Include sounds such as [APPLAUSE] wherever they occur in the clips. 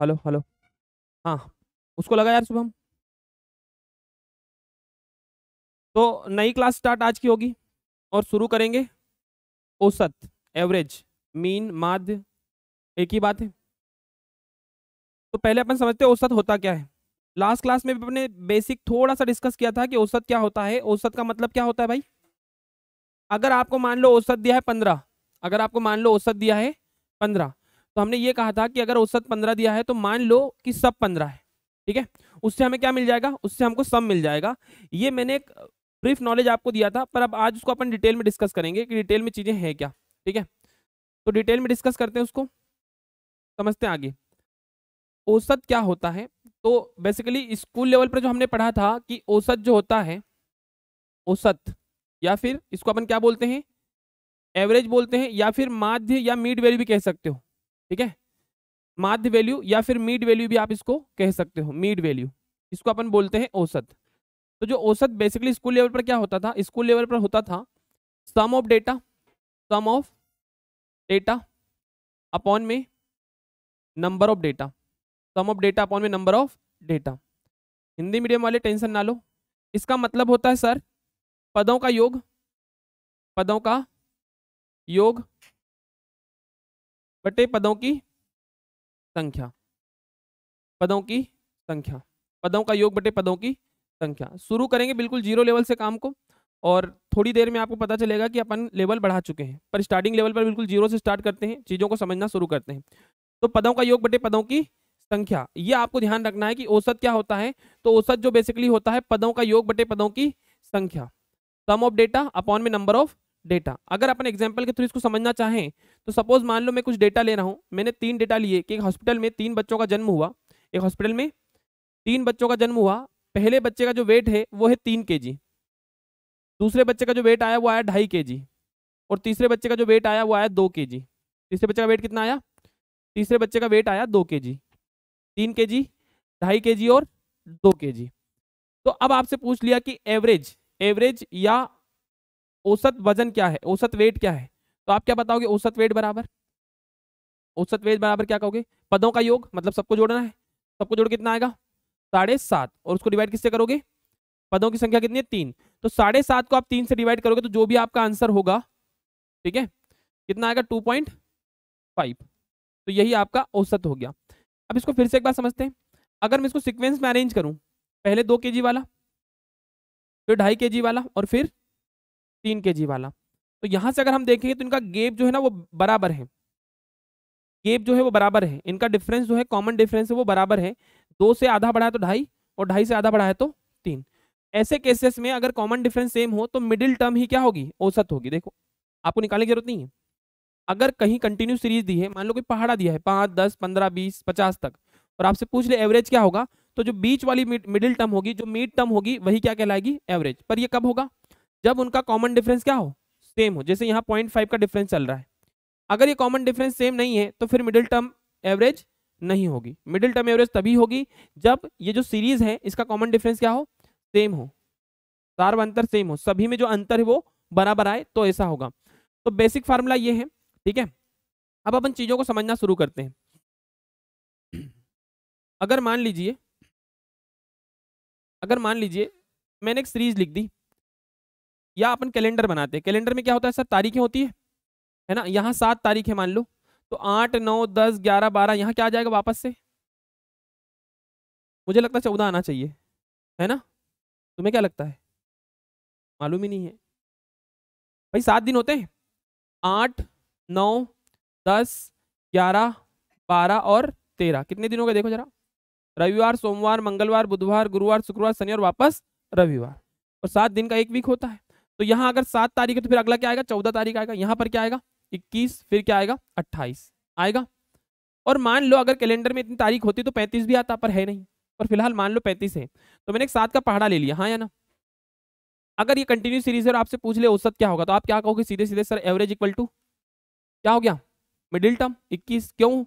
Hello hello. हाँ उसको लगा यार शुभम तो नई क्लास स्टार्ट आज की होगी और शुरू करेंगे औसत, एवरेज, मीन, माध्य, एक ही बात है। तो पहले अपन समझते हैं औसत होता क्या है। लास्ट क्लास में भी अपने बेसिक थोड़ा सा डिस्कस किया था कि औसत क्या होता है। औसत का मतलब क्या होता है भाई? अगर आपको मान लो औसत दिया है पंद्रह, अगर आपको मान लो औसत दिया है पंद्रह तो हमने ये कहा था कि अगर औसत पंद्रह दिया है तो मान लो कि सब पंद्रह है, ठीक है? उससे हमें क्या मिल जाएगा? उससे हमको सब मिल जाएगा। ये मैंने एक ब्रीफ नॉलेज आपको दिया था, पर अब आज उसको अपन डिटेल में डिस्कस करेंगे कि डिटेल में चीज़ें हैं क्या, ठीक है? तो डिटेल में डिस्कस करते हैं उसको। समझते हैं आगे। औसत क्या होता है? तो बेसिकली स्कूल लेवल पर जो हमने पढ़ा था कि औसत जो होता है, औसत, या फिर इसको अपन क्या बोलते हैं? एवरेज बोलते हैं, या फिर माध्य या मीड वैल्यू भी कह सकते हो। ठीक है? माध्य वैल्यू या फिर मीड वैल्यू भी आप इसको कह सकते हो मीड वैल्यू इसको अपन बोलते हैं औसत। तो जो औसत बेसिकली स्कूल लेवल पर क्या होता था? स्कूल लेवल पर होता था sum of data sum of data upon में number of data sum of data upon में number of data Hindi medium वाले टेंशन ना लो। इसका मतलब होता है सर पदों का योग, पदों का योग बटे पदों की संख्या। पदों की संख्या। पदों का योग बटे पदों की संख्या। शुरू करेंगे बिल्कुल ज़ीरो लेवल से काम को और थोड़ी देर में आपको पता चलेगा कि अपन लेवल बढ़ा चुके हैं। पर स्टार्टिंग लेवल पर बिल्कुल ज़ीरो से स्टार्ट करते हैं, चीज़ों को समझना शुरू करते हैं। तो पदों का योग बटे पदों की संख्या। ये आपको ध्यान रखना है कि औसत क्या होता है। तो औसत जो बेसिकली होता है, पदों का योग बटे पदों की संख्या। सम ऑफ़ डेटा अपॉन में नंबर ऑफ़ डेटा अगर अपन एग्ज़ाम्पल के थ्रू इसको समझना चाहें तो सपोज़ मान लो मैं कुछ डेटा ले रहा हूँ। मैंने तीन डेटा लिए कि एक हॉस्पिटल में तीन बच्चों का जन्म हुआ। एक हॉस्पिटल में तीन बच्चों का जन्म हुआ। पहले बच्चे का जो वेट है, वो है तीन के दूसरे बच्चे का जो वेट आया, वो आया ढाई के और तीसरे बच्चे का जो वेट आया, वो आया दो के तीसरे बच्चे का वेट कितना आया? तीसरे बच्चे का वेट आया दो के जी तीन के जी ढाई के जी और दो के जी तो अब आपसे पूछ लिया कि एवरेज एवरेज या औसत वज़न क्या है? औसत वेट क्या है? तो आप क्या बताओगे औसत वेट बराबर? औसत वेट बराबर क्या कहोगे? पदों का योग मतलब सबको जोड़ना है। सबको जोड़ कितना आएगा? साढ़े सात। और उसको डिवाइड किससे करोगे? पदों की संख्या कितनी है? तीन। तो साढ़े सात को आप तीन से डिवाइड करोगे तो जो भी आपका आंसर होगा, ठीक है? कितना आएगा? टू पॉइंट फाइव तो यही आपका औसत हो गया। अब इसको फिर से एक बार समझते हैं। अगर मैं इसको सिक्वेंस में अरेंज करूँ, पहले दो के वाला, फिर ढाई के वाला और फिर तीन के वाला। तो यहाँ से अगर हम देखेंगे तो इनका गेप जो है ना वो बराबर है। गेप जो है वो बराबर है। इनका डिफरेंस जो है कॉमन डिफरेंस है, वो बराबर है। दो से आधा बढ़ा है तो ढाई और ढाई से आधा बढ़ा है तो तीन। ऐसे केसेस में अगर कॉमन डिफरेंस सेम हो तो मिडिल टर्म ही क्या होगी? औसत होगी। देखो, आपको निकालने की ज़रूरत नहीं है। अगर कहीं कंटिन्यू सीरीज़ दी है, मान लो कोई पहाड़ा दिया है, पाँच, दस, पंद्रह, बीस, पचास तक, और आपसे पूछ ले एवरेज क्या होगा तो जो बीच वाली मिडिल टर्म होगी, जो मिड टर्म होगी, वही क्या कहलाएगी? एवरेज पर ये कब होगा? जब उनका कॉमन डिफरेंस क्या हो? सेम हो। जैसे यहाँ पॉइंट फाइव का डिफरेंस चल रहा है। अगर ये कॉमन डिफरेंस सेम नहीं है तो फिर मिडिल टर्म एवरेज नहीं होगी। मिडिल टर्म एवरेज तभी होगी जब ये जो सीरीज़ है, इसका कॉमन डिफरेंस क्या हो? सेम हो। सार्व अंतर सेम हो। सभी में जो अंतर है वो बराबर आए तो ऐसा होगा। तो बेसिक फार्मूला ये है, ठीक है? अब अपन चीज़ों को समझना शुरू करते हैं। अगर मान लीजिए, अगर मान लीजिए, मैंने एक सीरीज़ लिख दी। या अपन कैलेंडर बनाते हैं। कैलेंडर में क्या होता है सर? तारीखें होती है है ना? यहाँ सात तारीख है मान लो तो आठ, नौ, दस, ग्यारह, बारह यहाँ क्या आ जाएगा वापस से? मुझे लगता है चौदह आना चाहिए, है ना? तुम्हें क्या लगता है? मालूम ही नहीं है। भाई सात दिन होते हैं। आठ, नौ, दस, ग्यारह, बारह और तेरह। कितने दिन गए देखो जरा। रविवार, सोमवार, मंगलवार, बुधवार, गुरुवार, शुक्रवार, शनिवार, वापस रविवार। और सात दिन का एक वीक होता है। तो यहाँ अगर सात तारीख है तो फिर अगला क्या आएगा? चौदह तारीख आएगा। यहाँ पर क्या आएगा? इक्कीस, फिर क्या आएगा? अट्ठाईस आएगा। और मान लो अगर कैलेंडर में इतनी तारीख होती तो पैंतीस भी आता, पर है नहीं। पर फ़िलहाल मान लो पैंतीस है। तो मैंने एक सात का पहाड़ा ले लिया। हाँ या ना? अगर ये कंटिन्यू सीरीज़ है और आपसे पूछ ले औसत क्या होगा तो आप क्या कहोगे? सीधे सीधे सर एवरेज इक्वल टू क्या हो गया? मिडिल टर्म इक्कीस, क्यों?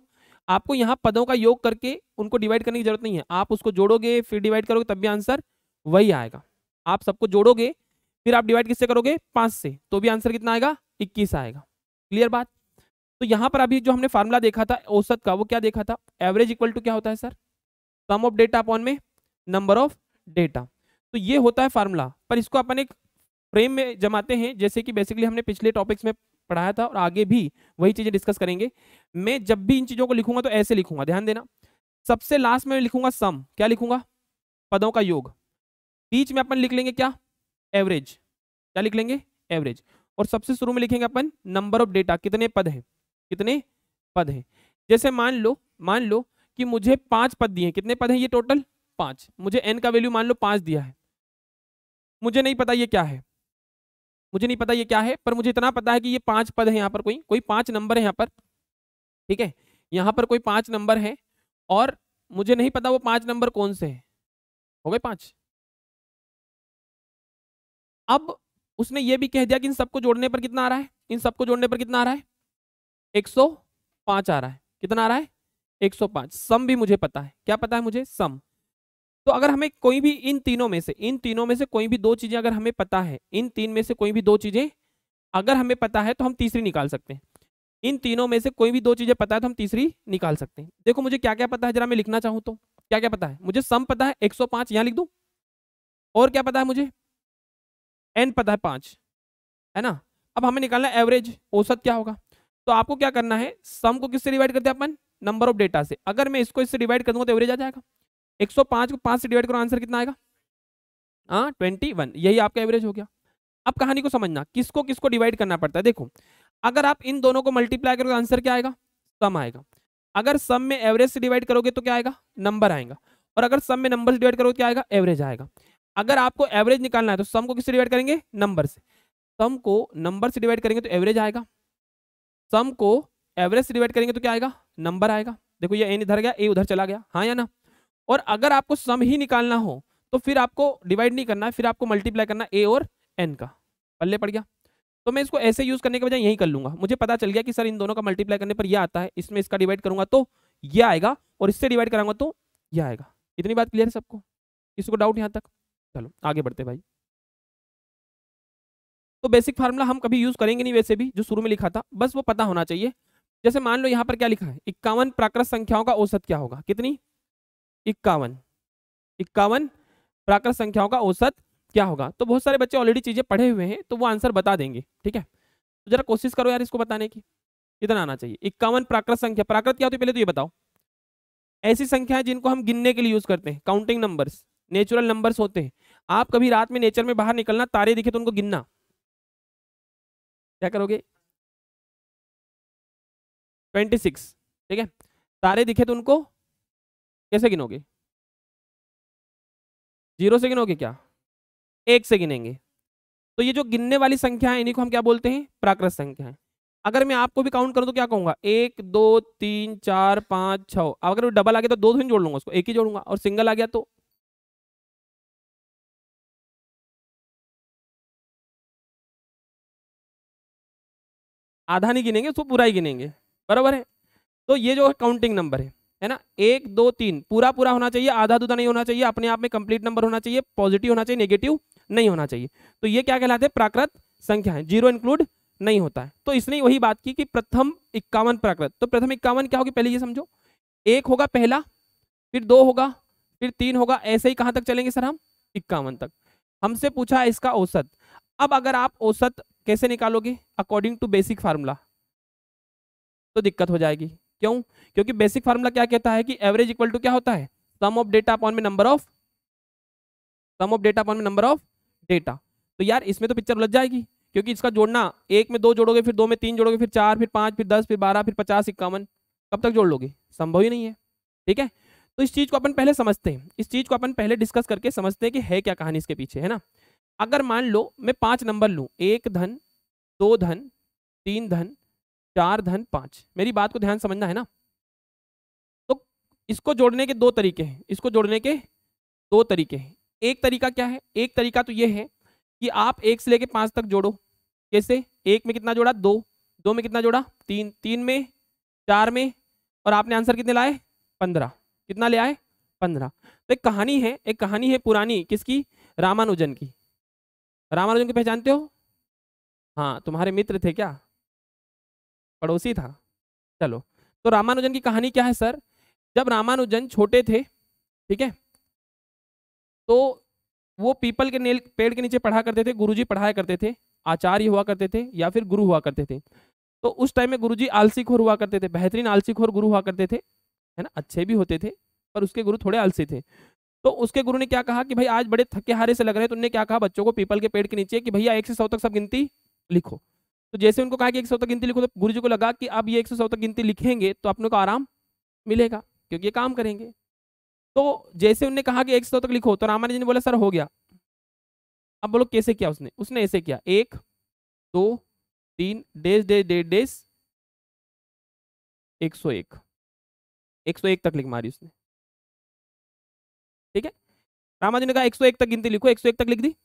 आपको यहाँ पदों का योग करके उनको डिवाइड करने की ज़रूरत नहीं है। आप उसको जोड़ोगे, फिर डिवाइड करोगे, तब भी आंसर वही आएगा। आप सबको जोड़ोगे फिर आप डिवाइड किससे करोगे? पाँच से। तो भी आंसर कितना आएगा? इक्कीस आएगा। क्लियर बात? तो यहाँ पर अभी जो हमने फार्मूला देखा था, औसत का, वो क्या देखा था? एवरेज इक्वल टू क्या होता है sir sum of data upon में नंबर ऑफ़ डेटा तो ये होता है फार्मूला पर इसको अपन एक फ्रेम में जमाते हैं, जैसे कि बेसिकली हमने पिछले टॉपिक्स में पढ़ाया था और आगे भी वही चीज़ें डिस्कस करेंगे। मैं जब भी इन चीज़ों को लिखूँगा तो ऐसे लिखूँगा। ध्यान देना। सबसे लास्ट में लिखूँगा सम क्या लिखूँगा? पदों का योग। बीच में अपन लिख लेंगे क्या? एवरेज। क्या लिख लेंगे? एवरेज। और सबसे शुरू में लिखेंगे अपन नंबर ऑफ़ डेटा। कितने पद हैं? कितने पद हैं? जैसे मान लो मान लो कि मुझे पाँच पद दिए कितने पद हैं ये टोटल पाँच। मुझे एन का वैल्यू मान लो पाँच दिया है। मुझे नहीं पता ये क्या है। मुझे नहीं पता ये क्या है, पर मुझे इतना पता है कि ये पाँच पद है यहाँ पर कोई कोई पाँच नंबर है यहाँ पर। ठीक है? यहाँ पर कोई पाँच नंबर है और मुझे नहीं पता वो पाँच नंबर कौन से हैं। हो गए पाँच? अब उसने ये भी कह दिया कि इन सबको जोड़ने पर कितना आ रहा है? इन सबको जोड़ने पर कितना आ रहा है? 105 आ रहा है। कितना आ रहा है? 105 सम भी मुझे पता है। क्या पता है मुझे? सम। तो अगर हमें कोई भी इन तीनों में से, इन तीनों में से कोई भी दो चीज़ें अगर हमें पता है, इन तीन में से कोई भी दो चीज़ें अगर हमें पता है तो हम तीसरी निकाल सकते हैं। इन तीनों में से कोई भी दो चीज़ें पता है तो हम तीसरी निकाल सकते हैं। देखो मुझे क्या क्या पता है, जरा मैं लिखना चाहूँ तो। क्या क्या पता है? मुझे सम पता है 105 यहाँ लिख दू? और क्या पता है मुझे? एन पता है पाँच, है ना? अब हमें निकालना एवरेज औसत क्या होगा? तो आपको क्या करना है? सम को किससे डिवाइड करते हैं अपन? नंबर ऑफ़ डेटा से। अगर मैं इसको इससे डिवाइड कर दूँगा तो एवरेज आ जाएगा। 105 को पाँच से डिवाइड करो आंसर कितना आएगा? हाँ ट्वेंटी वन यही आपका एवरेज हो गया। अब कहानी को समझना, किसको किसको डिवाइड करना पड़ता है? देखो, अगर आप इन दोनों को मल्टीप्लाई करोगे आंसर क्या आएगा? सम आएगा। अगर सम में एवरेज से डिवाइड करोगे तो क्या आएगा? नंबर आएगा। और अगर सम में नंबर से डिवाइड करोगे क्या आएगा? एवरेज आएगा। अगर आपको एवरेज निकालना है तो सम को किससे डिवाइड करेंगे? नंबर से। सम को नंबर से डिवाइड करेंगे तो एवरेज आएगा। सम को एवरेज से डिवाइड करेंगे तो क्या आएगा? नंबर आएगा। देखो, ये एन इधर गया ए उधर चला गया। हाँ या ना? और अगर आपको सम ही निकालना हो तो फिर आपको डिवाइड नहीं करना है, फिर आपको मल्टीप्लाई करना ए और एन का। पल्ले पड़ गया। तो मैं इसको ऐसे यूज़ करने के बजाय यही कर लूँगा। मुझे पता चल गया कि सर इन दोनों का मल्टीप्लाई करने पर यह आता है, इसमें इसका डिवाइड करूँगा तो यह आएगा, और इससे डिवाइड कराऊँगा तो यह आएगा। इतनी बात क्लियर है सबको? किसी को डाउट यहाँ तक? चलो, आगे बढ़ते भाई। तो बेसिक फार्मूला हम कभी यूज़ करेंगे नहीं वैसे भी, जो शुरू में लिखा था, बस वो पता होना चाहिए। जैसे मान लो यहाँ पर क्या लिखा है? इक्यावन प्राकृत संख्याओं का औसत क्या होगा? कितनी? इक्यावन। इक्यावन प्राकृत संख्याओं का औसत क्या होगा? तो बहुत सारे बच्चे ऑलरेडी चीज़ें पढ़े हुए हैं तो वो आंसर बता देंगे, ठीक है? तो जरा कोशिश करो यार इसको बताने की, कितना आना चाहिए? इक्यावन प्राकृत संख्या, प्राकृत क्या होती है? पहले तो ये बताओ। ऐसी संख्या है जिनको हम गिनने के लिए यूज़ करते हैं काउंटिंग नंबर्स नेचुरल नंबर्स होते हैं। आप कभी रात में नेचर में बाहर निकलना, तारे दिखे तो उनको गिनना। क्या करोगे? ट्वेंटी सिक्स, ठीक है? तारे दिखे तो उनको कैसे गिनोगे? ज़ीरो से गिनोगे क्या? एक से गिनेंगे। तो ये जो गिनने वाली संख्या है, इन्हीं को हम क्या बोलते हैं? प्राकृत संख्या है। अगर मैं आपको भी काउंट करूँ तो क्या कहूँगा? एक, दो, तीन, चार, पाँच छ अगर डबल आ गया तो दो दिन जोड़ लूँगा उसको, एक ही जोड़ूँगा और सिंगल आ गया तो? आधा नहीं गिनेंगे, उसको पूरा ही गिनेंगे। बराबर है? तो ये जो काउंटिंग नंबर है है ना? एक, दो, तीन, पूरा पूरा होना चाहिए, आधा दूधा नहीं होना चाहिए, अपने आप में कंप्लीट नंबर होना चाहिए पॉजिटिव होना चाहिए नेगेटिव नहीं होना चाहिए। तो ये क्या कहलाते हैं? प्राकृत संख्या है। ज़ीरो इंक्लूड नहीं होता है। तो इसने वही बात की कि प्रथम इक्यावन प्राकृत। तो प्रथम इक्यावन क्या होगी? पहले ये समझो। एक होगा पहला, फिर दो होगा, फिर तीन होगा, ऐसे ही कहाँ तक चलेंगे सर हम? इक्यावन तक। हमसे पूछा इसका औसत। अब अगर आप औसत कैसे निकालोगे? अकॉर्डिंग टू बेसिक फार्मूला तो दिक्कत हो जाएगी। क्यों? क्योंकि बेसिक फार्मूला क्या कहता है कि एवरेज इक्वल टू क्या होता है? सम ऑफ़ डेटा अपॉन में number of sum of data upon में नंबर ऑफ़ डेटा तो यार, इसमें तो पिक्चर उलझ जाएगी। क्योंकि इसका जोड़ना, एक में दो जोड़ोगे, फिर दो में तीन जोड़ोगे, फिर चार, फिर पाँच, फिर दस, फिर बारह, फिर पचास, इक्यावन। कब तक जोड़ लोगे? संभव ही नहीं है। ठीक है? तो इस चीज़ को अपन पहले समझते हैं। इस चीज़ को अपन पहले डिस्कस करके समझते हैं कि है क्या कहानी इसके पीछे, है ना? अगर मान लो, मैं पाँच नंबर लू, एक धन, दो धन, तीन धन, चार धन, पाँच। मेरी बात को ध्यान समझना है ना? तो इसको जोड़ने के दो तरीके हैं। इसको जोड़ने के दो तरीके हैं। एक तरीका क्या है? एक तरीका तो ये है कि आप एक से लेके पाँच तक जोड़ो। कैसे? एक में कितना जोड़ा? दो। दो में कितना जोड़ा? तीन। तीन में, चार में, और आपने आंसर कितने लाए? पंद्रह। कितना ले आए? पंद्रह। तो एक कहानी है, एक कहानी है पुरानी किसकी? रामानुजन की। रामानुजन की पहचानते हो? हाँ तुम्हारे मित्र थे क्या? पड़ोसी था। चलो तो रामानुजन की कहानी क्या है, सर? जब रामानुजन छोटे थे, ठीक है तो वो पीपल के नेल, पेड़ के नीचे पढ़ा करते थे, गुरुजी पढ़ाया करते थे, आचार्य हुआ करते थे, या फिर गुरु हुआ करते थे। तो उस टाइम में गुरुजी आलसी खोर हुआ करते थे, बेहतरीन आलसी खोर गुरु हुआ करते थे, है ना? अच्छे भी होते थे, पर उसके गुरु थोड़े आलसी थे। तो उसके गुरु ने क्या कहा कि भाई आज बड़े थके हारे से लग रहे हैं तो उन्होंने क्या कहा बच्चों को पीपल के पेड़ के नीचे कि भैया एक से सौ तक सब गिनती लिखो। तो जैसे उनको कहा कि एक सौ तक गिनती लिखो तो गुरु जी को लगा कि अब ये एक सौ तक गिनती लिखेंगे तो अपने को आराम मिलेगा, क्योंकि ये काम करेंगे। तो जैसे उन्होंने कहा कि एक सौ तक लिखो तो रामानुज ने बोला, सर, हो गया। अब बोलो, कैसे किया उसने? उसने ऐसे किया, एक, दो, तीन, डेज़ डेज़ डेढ़ डेज़, एक सौ एक। एक सौ एक तक लिख मारी उसने। ठीक है? रामाजी ने कहा, एक सौ एक तक गिनती लिखो, एक सौ एक तक लिख दी।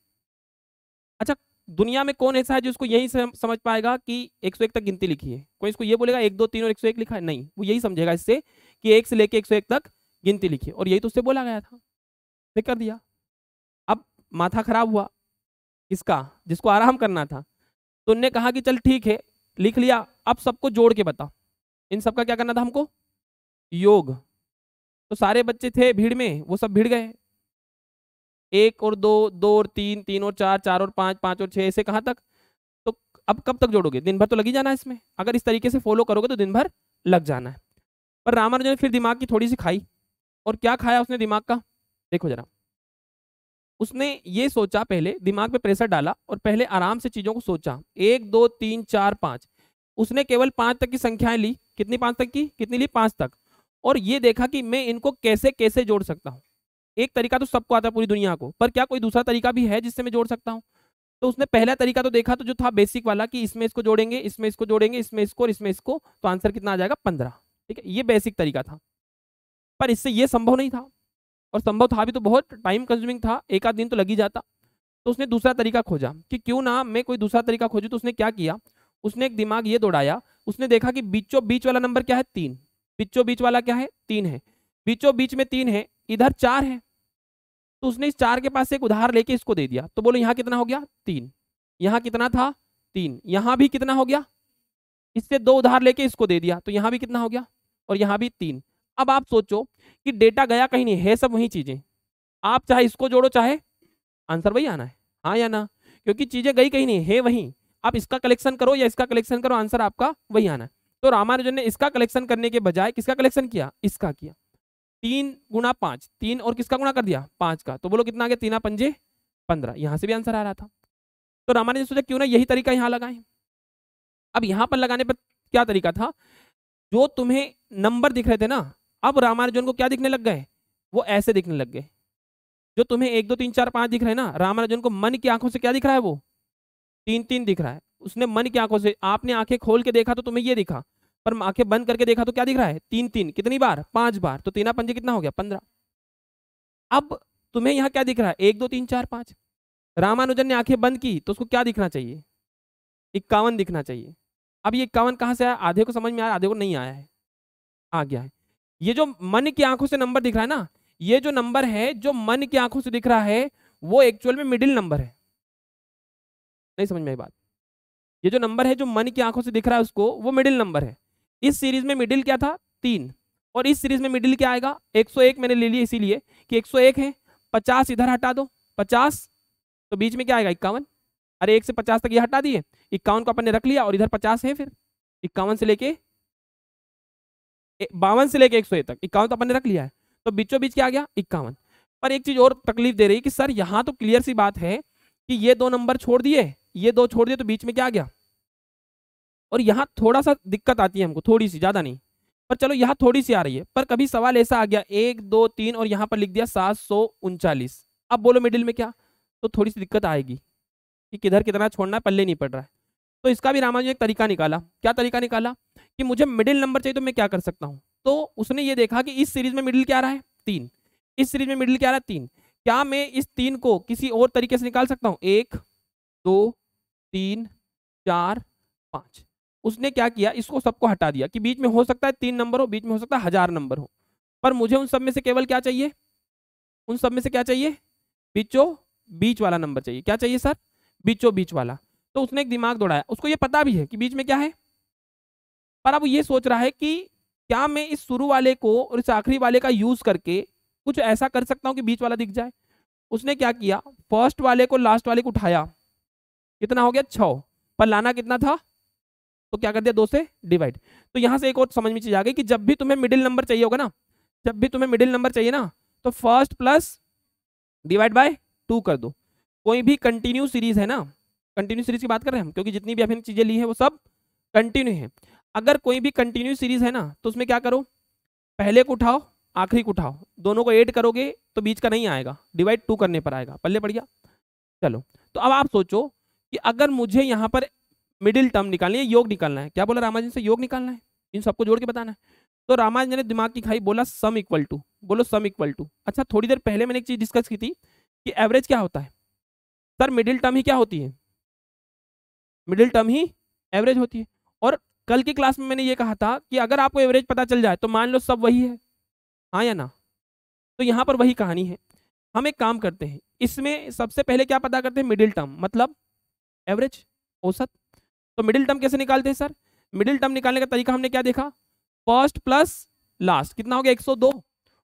अच्छा दुनिया में कौन ऐसा है जो उसको यही समझ पाएगा कि एक सौ एक तक गिनती लिखी है? कोई इसको ये बोलेगा, एक, दो, तीन और एक सौ एक लिखा है? नहीं, वो यही समझेगा इससे कि एक से लेके एक सौ एक तक गिनती लिखी और यही तो उससे बोला गया था। कर दिया। अब माथा खराब हुआ इसका, जिसको आराम करना था। तो उनने कहा कि, चल ठीक है, लिख लिया। अब सबको जोड़ के बता। इन सबका क्या करना था हमको? योग। तो सारे बच्चे थे भीड़ में, वो सब भीड़ गए। एक और दो दो और तीन तीन और चार चार और पाँच पाँच और छः ऐसे कहाँ तक? तो अब कब तक जोड़ोगे? दिन भर तो लगी जाना है इसमें। अगर इस तरीके से फॉलो करोगे तो दिन भर लग जाना है। पर रामानुजन ने फिर दिमाग की थोड़ी सी खाई। और क्या खाया उसने दिमाग का? देखो जरा। उसने ये सोचा पहले, दिमाग पे प्रेशर डाला और पहले आराम से चीज़ों को सोचा। एक, दो, तीन, चार, पाँच। उसने केवल पाँच तक की संख्याएँ ली। कितनी पाँच तक की? कितनी ली? पाँच तक। और ये देखा कि मैं इनको कैसे कैसे जोड़ सकता हूँ। एक तरीका तो सबको आता है पूरी दुनिया को, पर क्या कोई दूसरा तरीका भी है जिससे मैं जोड़ सकता हूँ? तो उसने पहला तरीका तो देखा तो जो था बेसिक वाला कि इसमें इसको जोड़ेंगे, इसमें इसको जोड़ेंगे, इसमें इसको और इसमें इसको तो आंसर कितना आ जाएगा? पंद्रह। ठीक है? ये बेसिक तरीका था। पर इससे ये संभव नहीं था। और संभव था भी तो बहुत टाइम कंज्यूमिंग था, एक आध दिन तो लग ही जाता। तो उसने दूसरा तरीका खोजा कि क्यों ना मैं कोई दूसरा तरीका खोजू तो उसने क्या किया? उसने एक दिमाग ये दौड़ाया, उसने देखा कि बीचों बीच वाला नंबर क्या है? तीन। बीचों बीच वाला क्या है? तीन है। बीचों बीच में तीन है, इधर चार है। तो उसने इस चार के पास एक उधार लेके इसको दे दिया। तो बोलो, यहाँ कितना हो गया? तीन। यहाँ कितना था? तीन। यहाँ भी कितना हो गया? इससे दो उधार लेके इसको दे दिया। तो यहाँ भी कितना हो गया? और यहाँ भी तीन। अब आप सोचो कि डेटा गया कहीं नहीं, है सब वही चीज़ें। आप चाहे इसको जोड़ो, चाहे आंसर वही आना है। हाँ या ना? क्योंकि चीज़ें गई कहीं नहीं, है वही। आप इसका कलेक्शन करो या इसका कलेक्शन करो, आंसर आपका वही आना है। तो रामानुजन ने इसका कलेक्शन करने के बजाय किसका कलेक्शन किया? इसका किया। तीन गुना पाँच। तीन और किसका गुना कर दिया? पाँच का। तो बोलो कितना आ गया? तीना पंजे पंद्रह। यहाँ से भी आंसर आ रहा था। तो रामानुजन सोचा, क्यों ना यही तरीका यहाँ लगाएँ? अब यहाँ पर लगाने पर क्या तरीका था? जो तुम्हें नंबर दिख रहे थे ना, अब रामानुजन को क्या दिखने लग गए? वो ऐसे दिखने लग गए। जो तुम्हें एक, दो, तीन, चार, पाँच दिख रहे हैं ना, रामानुजन को मन की आँखों से क्या दिख रहा है वो? तीन तीन दिख रहा है। उसने मन की आँखों से, आपने आँखें खोल के देखा तो तुम्हें ये दिखा। पर आँखें बंद करके देखा तो क्या दिख रहा है? तीन तीन। कितनी बार? पाँच बार। तो तीना पंजे कितना हो गया? पंद्रह। अब तुम्हें यहाँ क्या दिख रहा है? एक, दो, तीन, चार, पाँच। रामानुजन ने आँखें बंद की तो उसको क्या दिखना चाहिए? इक्यावन दिखना चाहिए। अब ये इक्यावन कहाँ से आया? आधे को समझ में आया, आधे को नहीं आया है। आ गया है। ये जो मन की आँखों से नंबर दिख रहा है ना, ये जो नंबर है, जो मन की आँखों से दिख रहा है, वो एक्चुअल में मिडिल नंबर है। नहीं समझ में आई बात? ये जो नंबर है, जो मन की आँखों से दिख रहा है उसको, वो मिडिल नंबर है। इस सीरीज़ में मिडिल क्या था? तीन। और इस सीरीज़ में मिडिल क्या आएगा? 101 मैंने ले लिया इसीलिए कि 101 है 50 इधर हटा दो। 50 तो बीच में क्या आएगा? इक्यावन। अरे, एक से पचास तक ये हटा दिए। इक्यावन को अपन ने रख लिया और इधर पचास है फिर। इक्यावन से लेके बावन से लेके एक सौ एक तक। इक्यावन तो अपन ने रख लिया है। तो बीचों बीच क्या आ गया? इक्यावन। पर एक चीज़ और तकलीफ़ दे रही कि सर, यहाँ तो क्लियर सी बात है कि ये दो नंबर छोड़ दिए, ये दो छोड़ दिए तो बीच में क्या आ गया? और यहाँ थोड़ा सा दिक्कत आती है हमको थोड़ी सी ज़्यादा नहीं। पर चलो, यहाँ थोड़ी सी आ रही है, पर कभी सवाल ऐसा आ गया, एक, दो, तीन, और यहाँ पर लिख दिया सात सौ उनचालीस। अब बोलो मिडिल में क्या? तो थोड़ी सी दिक्कत आएगी, कि किधर कितना छोड़ना है, पल्ले नहीं पड़ रहा है। तो इसका भी रामानुज एक तरीका निकाला। क्या तरीका निकाला? कि मुझे मिडिल नंबर चाहिए तो मैं क्या कर सकता हूँ? तो उसने ये देखा कि इस सीरीज़ में मिडिल क्या रहा है? तीन। इस सीरीज़ में मिडिल क्या रहा है? तीन। क्या मैं इस तीन को किसी और तरीके से निकाल सकता हूँ? एक, दो, तीन, चार, पाँच। उसने क्या किया? इसको सबको हटा दिया कि बीच में हो सकता है तीन नंबर हो, बीच में हो सकता है हज़ार नंबर हो। पर मुझे उन सब में से केवल क्या चाहिए? उन सब में से क्या चाहिए? बीचों बीच वाला नंबर चाहिए। क्या चाहिए सर? बीचों बीच वाला। तो उसने एक दिमाग दौड़ाया। उसको ये पता भी है कि बीच में क्या है। पर अब ये सोच रहा है कि क्या मैं इस शुरू वाले को और इस आखिरी वाले का यूज़ करके कुछ ऐसा कर सकता हूँ कि बीच वाला दिख जाए? उसने क्या किया? फ़र्स्ट वाले को, लास्ट वाले को उठाया। कितना हो गया? छ। पर लाना कितना था? तो क्या कर दिया दो से डिवाइड तो यहाँ से एक और समझ में चीज़ आ गई कि जब भी तुम्हें मिडिल नंबर चाहिए होगा ना, जब भी तुम्हें मिडिल नंबर चाहिए ना तो first plus divide by two कर दो। कोई भी कंटिन्यू सीरीज़ है ना कंटिन्यू सीरीज़ की बात कर रहे हैं हम? क्योंकि जितनी भी अभी चीज़ें ली है वो सब कंटिन्यू है। अगर कोई भी कंटिन्यू सीरीज़ है ना तो उसमें क्या करो? पहले को उठाओ, आखिरी को उठाओ। दोनों को ऐड करोगे तो बीच का नहीं आएगा। डिवाइड टू करने पर आएगा। पल्ले बढ़िया चलो। तो अब आप सोचो कि अगर मुझे यहाँ पर मिडिल टर्म निकालनी है, योग निकालना है। क्या बोला रामाजन से योग निकालना है। इन सबको जोड़ के बताना है। तो रामाजन ने दिमाग की खाई बोला सम इक्वल टू बोलो सम इक्वल टू अच्छा थोड़ी देर पहले मैंने एक चीज़ डिस्कस की थी कि एवरेज क्या होता है? सर मिडिल टर्म ही क्या होती है? मिडिल टर्म ही एवरेज होती है। और कल की क्लास में मैंने ये कहा था कि अगर आपको एवरेज पता चल जाए तो मान लो सब वही है। हाँ या ना? तो यहाँ पर वही कहानी है। हम एक काम करते हैं। इसमें सबसे पहले क्या पता करते हैं? मिडिल टर्म मतलब एवरेज औसत तो मिडिल टर्म कैसे निकालते हैं सर मिडिल टर्म निकालने का तरीका हमने क्या देखा? फ़र्स्ट प्लस लास्ट कितना हो गया? 102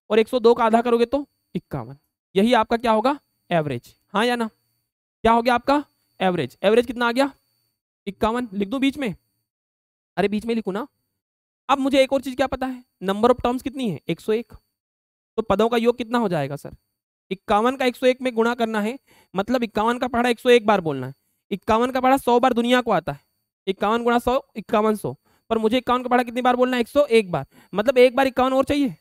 और 102 का आधा करोगे तो इक्यावन। यही आपका क्या होगा? एवरेज हाँ या ना? क्या हो गया आपका? एवरेज एवरेज कितना आ गया? इक्यावन। लिख दू बीच में? अरे बीच में लिखू ना। अब मुझे एक और चीज़ क्या पता है? नंबर ऑफ़ टर्म्स कितनी है? 101 तो पदों का योग कितना हो जाएगा सर इक्यावन का 101 में गुणा करना है। मतलब इक्यावन का पढ़ा 101 बार बोलना है। इक्यावन का पढ़ा 100 बार दुनिया को आता है। इक्यावन गुणा सौ, इक्यावन सौ। पर मुझे इक्यावन को पढ़ा कितनी बार बोलना है? एक सौ, एक बार। मतलब एक बार इक्यावन और चाहिए।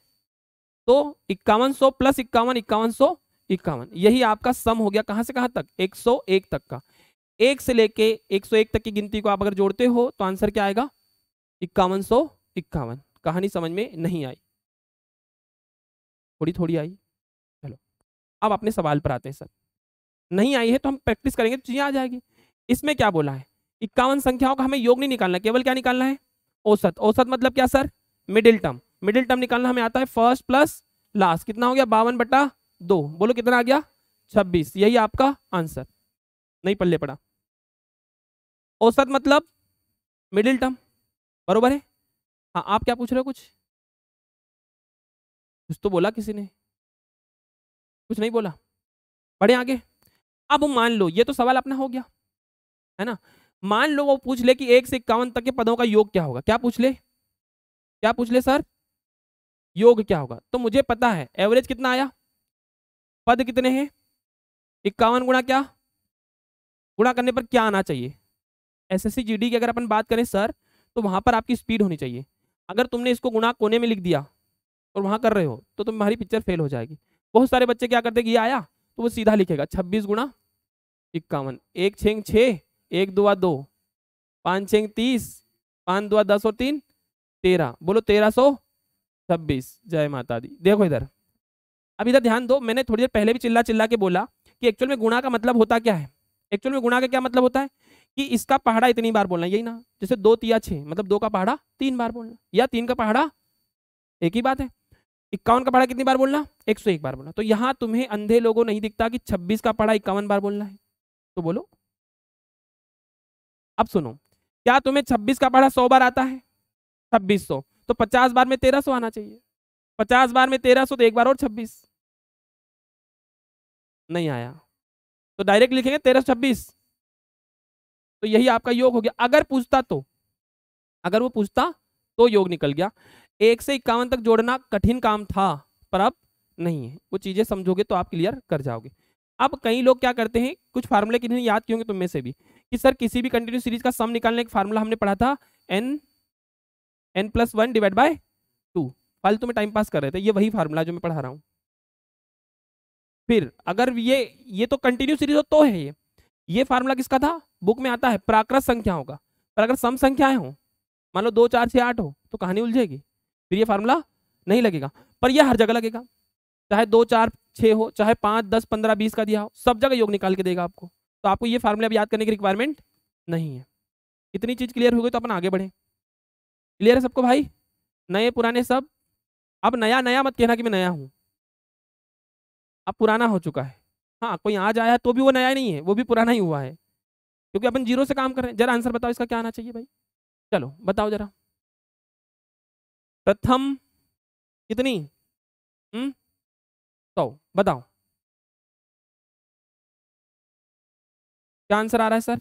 तो इक्यावन सौ प्लस इक्यावन इक्यावन सौ, इक्यावन। यही आपका सम हो गया कहाँ से कहाँ तक? एक सौ, एक तक का। एक से लेके एक सौ एक तक की गिनती को आप अगर जोड़ते हो तो आंसर क्या आएगा? इक्यावन सौ, इक्यावन। कहानी समझ में नहीं आई। थोड़ी थोड़ी आई। चलो। अब अपने सवाल पर आते हैं, सर। नहीं आई है तो हम प्रैक्टिस करेंगे तो चीज़ें आ जाएगी। इसमें क्या बोला है? इक्यावन संख्याओं का हमें योग नहीं निकालना, केवल क्या निकालना है? औसत। औसत मतलब क्या, sir? Middle term. Middle term निकालना हमें आता है फ़र्स्ट प्लस लास्ट। कितना हो गया? बावन बटा दो। बोलो कितना आ गया? छब्बीस। यही आपका आंसर। नहीं पल्ले पड़ा। औसत मतलब मिडिल टर्म। बरोबर है? हाँ आप क्या पूछ रहे हो कुछ? कुछ तो बोला किसी ने। कुछ नहीं बोला। बढ़े आगे। अब मान लो, ये तो सवाल अपना हो गया। है ना? मान लो वो पूछ ले कि एक से इक्यावन तक के पदों का योग क्या होगा? क्या पूछ ले? क्या पूछ ले सर? योग क्या होगा? तो मुझे पता है, एवरेज कितना आया? पद कितने हैं? इक्यावन गुणा क्या? गुणा करने पर क्या आना चाहिए? एस एस की अगर अपन बात करें सर तो वहाँ पर आपकी स्पीड होनी चाहिए। अगर तुमने इसको गुणा कोने में लिख दिया और वहाँ कर रहे हो तो तुम्हारी पिक्चर फेल हो जाएगी। बहुत सारे बच्चे क्या करते ये आया तो वो सीधा लिखेगा, छब्बीस गुणा इक्यावन, एक छेंग छः। एक दुआ दो, पाँच छः तीस, पाँच दुआ दस और तीन, तेरह। बोलो तेरह सौ छब्बीस। जय माता दी। देखो इधर। अब इधर ध्यान दो, मैंने थोड़ी देर पहले भी चिल्ला चिल्ला के बोला कि एक्चुअल में गुणा का मतलब होता क्या है? एक्चुअल में गुणा का क्या मतलब होता है? कि इसका पहाड़ा इतनी बार बोलना, यही ना? जैसे दो तिया छः मतलब दो का पहाड़ा तीन बार बोलना, या तीन का पहाड़ा एक ही बात है। इक्यावन का पहाड़ा कितनी बार बोलना? एक सौ एक बार बोलना। तो यहाँ तुम्हें अंधे लोगों नहीं दिखता कि छब्बीस का पहाड़ा इक्यावन बार बोलना है। तो बोलो। अब सुनो, क्या तुम्हें छब्बीस का पढ़ा सौ बार आता है? छब्बीस सौ। तो पचास बार में तेरह सौ आना चाहिए। पचास बार में तेरह सौ तो एक बार और छब्बीस। नहीं आया। तो डायरेक्ट लिखेंगे तेरह छब्बीस। तो यही आपका योग हो गया। अगर पूछता तो अगर वो पूछता तो योग निकल गया। एक से इक्यावन तक जोड़ना कठिन काम था, पर अब नहीं है। वो चीज़ें समझोगे तो आप क्लियर कर जाओगे। अब कई लोग क्या करते हैं, कुछ फार्मूले किन्हें याद किए होंगे तुम में से भी। कि सर किसी भी कंटिन्यू सीरीज़ का सम निकालने का फार्मूला हमने पढ़ा था n n plus one divide by two फालतू में टाइम पास कर रहे थे, ये वही फार्मूला जो मैं पढ़ा रहा हूँ। फिर अगर ये ये तो कंटिन्यू सीरीज़ हो तो है ये। ये फार्मूला किसका था? बुक में आता है प्राकृत संख्याओं का। पर अगर सम संख्याएँ हो, मान लो दो, चार छः आठ हो तो कहानी उलझेगी। फिर ये फार्मूला नहीं लगेगा। पर यह हर जगह लगेगा। चाहे दो, चार छः हो, चाहे पाँच, दस, पंद्रह, बीस का दिया हो, सब जगह योग निकाल के देगा आपको। तो आपको ये फार्मूला अब याद करने की रिक्वायरमेंट नहीं है। इतनी चीज़ क्लियर हो गई तो अपन आगे बढ़े। क्लियर है सबको भाई? नए, पुराने सब? अब नया नया मत कहना कि मैं नया हूँ। अब पुराना हो चुका है। हाँ कोई आज आया तो भी वो नया नहीं है, वो भी पुराना ही हुआ है। क्योंकि अपन ज़ीरो से काम कर रहे हैं। जरा आंसर बताओ इसका क्या आना चाहिए भाई? चलो, बताओ जरा। प्रथम कितनी? हम्म? सौ। बताओ। क्या आंसर आ रहा है सर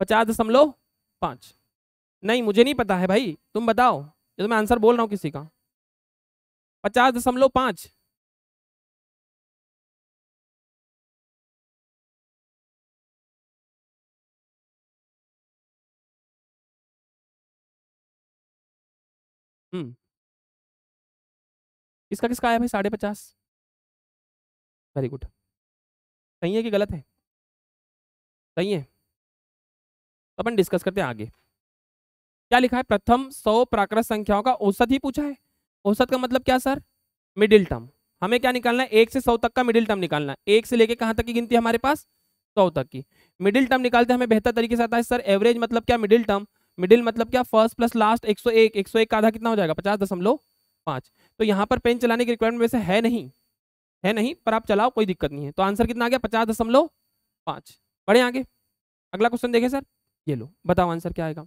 पचास दशमलव पाँच। नहीं, मुझे नहीं पता है भाई। तुम बताओ। ये तो मैं आंसर बोल रहा हूँ किसी का। पचास दशमलव पाँच। हम्म। इसका किसका आया भाई? साढ़े पचास। वेरी गुड सही है कि गलत है? सही है। तो अपन डिस्कस करते हैं आगे। क्या लिखा है? प्रथम सौ प्राकृत संख्याओं का औसत ही पूछा है। औसत का मतलब क्या, सर? मिडिल टर्म हमें क्या निकालना है? एक से सौ तक का मिडिल टर्म निकालना है। एक से लेके कहाँ तक की गिनती हमारे पास? सौ तक की। मिडिल टर्म निकालते हमें बेहतर तरीके से आता है, सर। एवरेज मतलब क्या? मिडिल टर्म मिडिल मतलब क्या? फ़र्स्ट प्लस लास्ट 101 101 का आधा कितना हो जाएगा? पचास दशमलव पाँच। तो यहाँ पर पेन चलाने की रिक्वायरमेंट वैसे है नहीं। है नहीं, पर आप चलाओ, कोई दिक्कत नहीं है। तो आंसर कितना आ गया? पचास दशमलव पाँच। बढ़े आगे। अगला क्वेश्चन देखें सर। ये लो, बताओ आंसर क्या आएगा।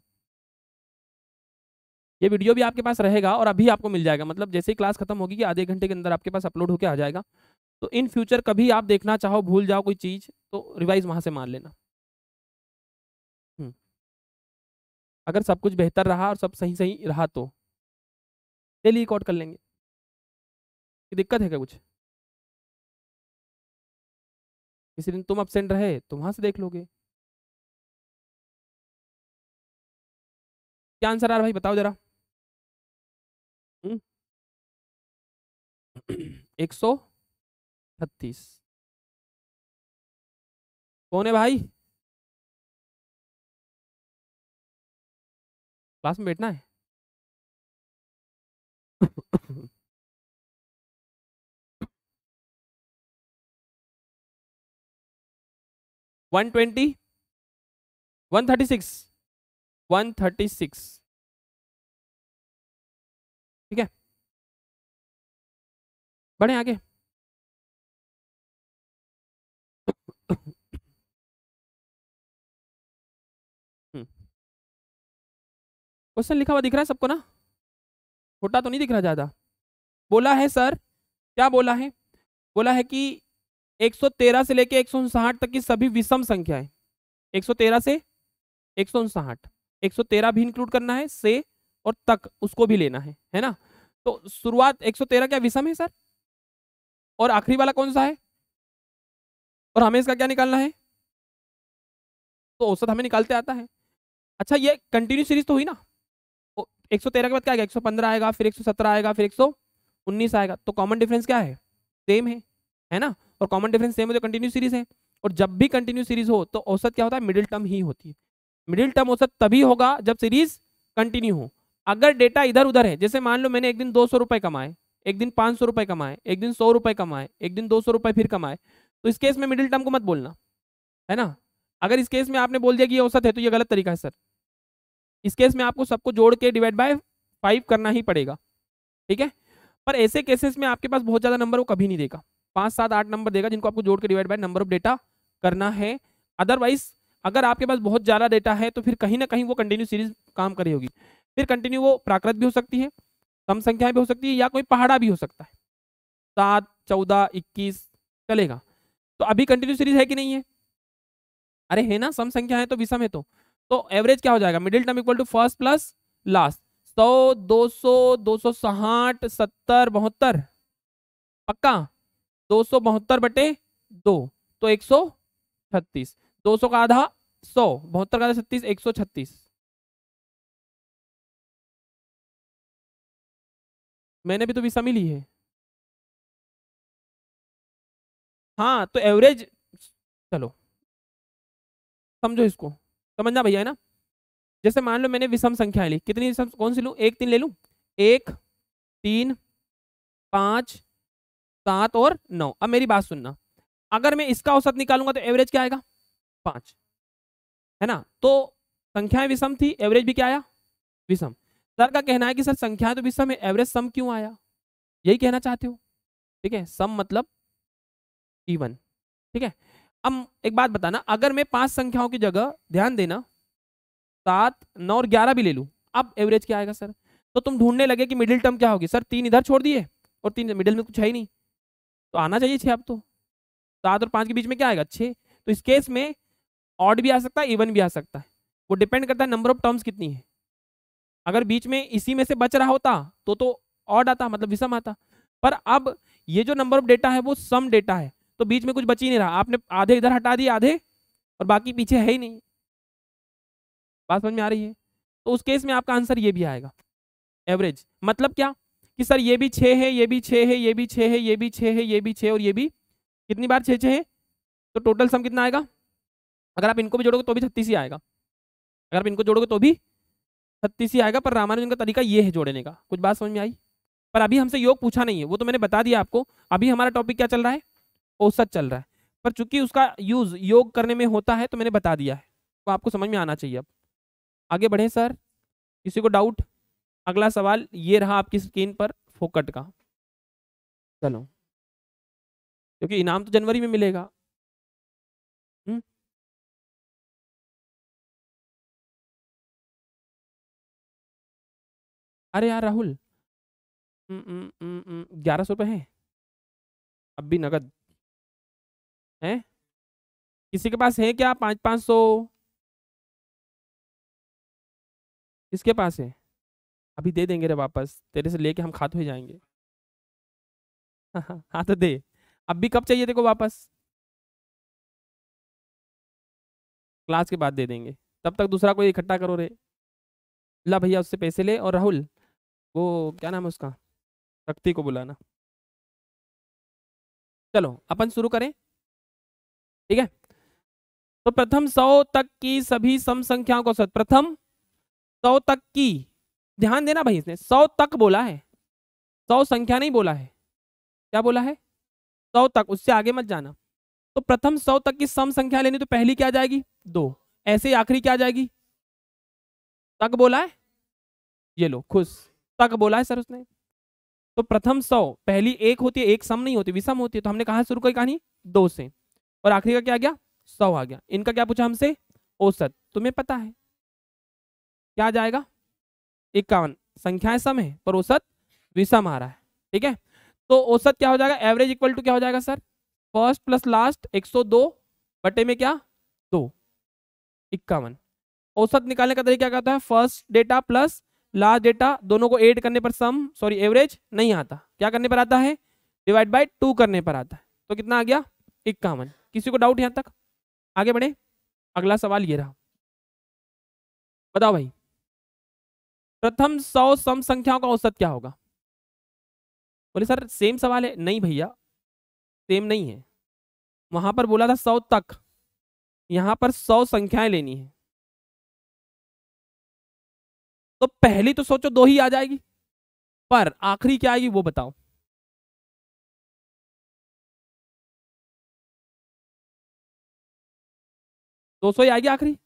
ये वीडियो भी आपके पास रहेगा और अभी आपको मिल जाएगा। मतलब जैसे ही क्लास खत्म होगी कि आधे घंटे के अंदर आपके पास अपलोड होकर आ जाएगा। तो इन फ्यूचर कभी आप देखना चाहो, भूल जाओ कोई चीज़ तो रिवाइज वहाँ से मार लेना। हम्म। अगर सब कुछ बेहतर रहा और सब सही सही रहा तो। डेली रिकॉर्ड कर लेंगे। दिक्कत है क्या कुछ? किसी दिन तुम अपसेंट रहे तो वहाँ से देख लोगे। क्या आंसर आ रहा भाई, बताओ जरा। हम्म? एक सौ छत्तीस। कौन है भाई? क्लास में बैठना है? One twenty one thirty six one thirty six ठीक है? बढ़े आगे। क्वेश्चन लिखा हुआ दिख रहा है सबको ना? छोटा तो नहीं दिख रहा ज़्यादा। बोला है, सर। क्या बोला है? बोला है कि 113 से लेके एक तक की सभी विषम संख्याएँ 113 से एक सौ भी इंक्लूड करना है से और तक उसको भी लेना है है ना तो शुरुआत 113 क्या विषम है सर और आखिरी वाला कौन सा है और हमें इसका क्या निकालना है तो औसत हमें निकालते आता है अच्छा ये कंटिन्यू सीरीज़ तो हुई ना 113 के बाद क्या आएगा 115 आएगा फिर 117 आएगा फिर 119 आएगा तो कॉमन डिफरेंस क्या है सेम है है ना और कॉमन डिफरेंस सेम है तो कंटिन्यू सीरीज़ है। और जब भी कंटिन्यू सीरीज़ हो तो औसत क्या होता है? मिडिल टर्म ही होती है। मिडिल टर्म औसत तभी होगा जब सीरीज़ कंटिन्यू हो। अगर डेटा इधर उधर है, जैसे मान लो मैंने एक दिन दो सौ रुपए कमाए, एक दिन पाँच सौ रुपए कमाए, एक दिन सौ रुपए कमाए, एक दिन दो सौ रुपए फिर कमाए तो इस केस में मिडिल टर्म को मत बोलना, है ना? अगर इस केस में आपने बोल दिया कि ये औसत है तो ये गलत तरीका है, सर। इस केस में आपको सबको जोड़ के डिवाइड बाय फाइव करना ही पड़ेगा, ठीक है? पर ऐसे केसेस में आपके पास बहुत ज़्यादा नंबर वो कभी नहीं देगा। पाँच सात आठ नंबर देगा जिनको आपको जोड़ के divide by number of data करना है। अदरवाइज़ अगर आपके पास बहुत ज़्यादा डेटा है तो फिर कहीं ना कहीं वो कंटिन्यू सीरीज़ काम करी होगी। फिर कंटिन्यू वो प्राकृत भी हो सकती है कम संख्याएँ भी हो सकती है, या कोई पहाड़ा भी हो सकता है। सात, चौदह, इक्कीस, चलेगा। तो अभी कंटिन्यू सीरीज़ है कि नहीं है? अरे, है ना? सम संख्या है तो विषम है तो। तो एवरेज क्या हो जाएगा? Middle term equal to first plus last सौ, दो सौ दो सौ साठ, सत्तर, बहत्तर। पक्का? दो सौ बहत्तर बटे दो तो एक सौ छत्तीस। दो सौ का आधा सौ, बहत्तर का आधा छत्तीस, एक सौ छत्तीस। मैंने भी तो विषम ली है। हाँ तो एवरेज, चलो। समझो इसको। समझना भैया, है ना? जैसे मान लो मैंने विषम संख्या ली। कितनी विषम, कौन सी लू? एक तीन ले लू? एक, तीन, पाँच सात और नौ। अब मेरी बात सुनना। अगर मैं इसका औसत निकालूँगा तो एवरेज क्या आएगा? पाँच। है ना? तो संख्याएँ विषम थी एवरेज भी क्या आया? विषम। सर का कहना है कि सर, संख्याएँ तो विषम है एवरेज सम क्यों आया? यही कहना चाहते हो? ठीक है? सम मतलब इवन ठीक है? अब एक बात बताना। अगर मैं पाँच संख्याओं की जगह ध्यान देना, सात, नौ और ग्यारह भी ले लूँ, अब एवरेज क्या आएगा, सर? तो तुम ढूँढने लगे कि मिडिल टर्म क्या होगी। सर, तीन इधर छोड़ दिए और तीन मिडिल में कुछ है ही नहीं। तो आना चाहिए छः अब तो। सात और पाँच के बीच में क्या आएगा? छः तो इस केस में ऑड भी आ सकता है इवन भी आ सकता है। वो डिपेंड करता है नंबर ऑफ़ टर्म्स कितनी है। अगर बीच में इसी में से बच रहा होता तो तो ऑड आता मतलब विषम आता। पर अब ये जो नंबर ऑफ़ डेटा है, वो सम डेटा है। तो बीच में कुछ बच ही नहीं रहा। आपने आधे इधर हटा दिए आधे, और बाकी पीछे है ही नहीं। बात समझ में आ रही है? तो उस केस में आपका आंसर ये भी आएगा। एवरेज मतलब क्या? कि सर ये भी छः है, ये भी छः है, ये भी छः है, ये भी छः है, ये भी छः और ये भी कितनी बार छः छः है? तो टोटल सम कितना आएगा? अगर आप इनको भी जोड़ोगे तो भी छत्तीस ही आएगा। अगर आप इनको जोड़ोगे तो भी छत्तीस ही आएगा, पर रामानुजन का तरीका ये है जोड़ने का। कुछ बात समझ में आई? पर अभी हमसे योग पूछा नहीं है, वो तो मैंने बता दिया आपको। अभी हमारा टॉपिक क्या चल रहा है? औसत चल रहा है। पर चूँकि उसका यूज़ योग करने में होता है तो मैंने बता दिया है। तो आपको समझ में आना चाहिए अब। आगे बढ़े, सर। किसी को डाउट अगला सवाल ये रहा आपकी स्क्रीन पर फोकट का। चलो। क्योंकि इनाम तो जनवरी में मिलेगा। हुँ? हम्म? अरे यार राहुल। ग्यारह सौ रुपये हैं। अब भी नगद। हैं? किसी के पास है क्या पाँच पाँच सौ? किसके पास है? अभी दे देंगे रे वापस, तेरे से लेके हम खाते हुए जाएँगे। [LAUGHS] हाँ तो दे। अब भी कब चाहिए देखो वापस? क्लास के बाद दे देंगे। तब तक दूसरा कोई इकट्ठा करो रे। ला भैया उससे पैसे ले और राहुल, वो क्या नाम है उसका? शक्ति को बुलाना। चलो, अपन शुरू करें। ठीक है? तो प्रथम सौ तक की सभी सम संख्याओं को प्रथम सौ तक की ध्यान देना भाई इसने, सौ तक बोला है। सौ संख्या नहीं बोला है। क्या बोला है? सौ तक, उससे आगे मत जाना। तो प्रथम सौ तक की सम संख्या लेनी तो पहली क्या जाएगी? दो। ऐसे आखिरी क्या जाएगी? तक बोला है? ये लो, खुश। तक बोला है सर उसने। तो प्रथम सौ, पहली एक होती है, एक सम नहीं होती, विषम होती है। तो हमने कहा शुरू करी कहानी? दो से। और आखिरी का क्या गया? सौ आ गया। इनका क्या पूछा हमसे? औसत। तुम्हें पता है। क्या जाएगा? इक्यावन। संख्याएँ सम है, पर औसत विषम आ रहा है, ठीक है? तो औसत क्या हो जाएगा? एवरेज इक्वल टू क्या हो जाएगा सर फ़र्स्ट प्लस लास्ट 102 बटे में क्या? दो। इक्यावन। औसत निकालने का तरीका क्या होता है? First data plus last data दोनों को एड करने पर सम सॉरी एवरेज नहीं आता। क्या करने पर आता है? डिवाइड बाय टू करने पर आता है। तो कितना आ गया? इक्यावन। किसी को डाउट यहाँ तक? आगे बढ़े। अगला सवाल ये रहा। बताओ भाई। प्रथम सौ सम संख्याओं का औसत क्या होगा? बोले, सर सेम सवाल है। नहीं भैया सेम नहीं है। वहाँ पर बोला था, सौ तक। यहाँ पर सौ संख्याएँ लेनी है। तो पहली तो सोचो, दो ही आ जाएगी। पर आखिरी क्या आएगी, वो बताओ। दो सौ ही आएगी आखिरी?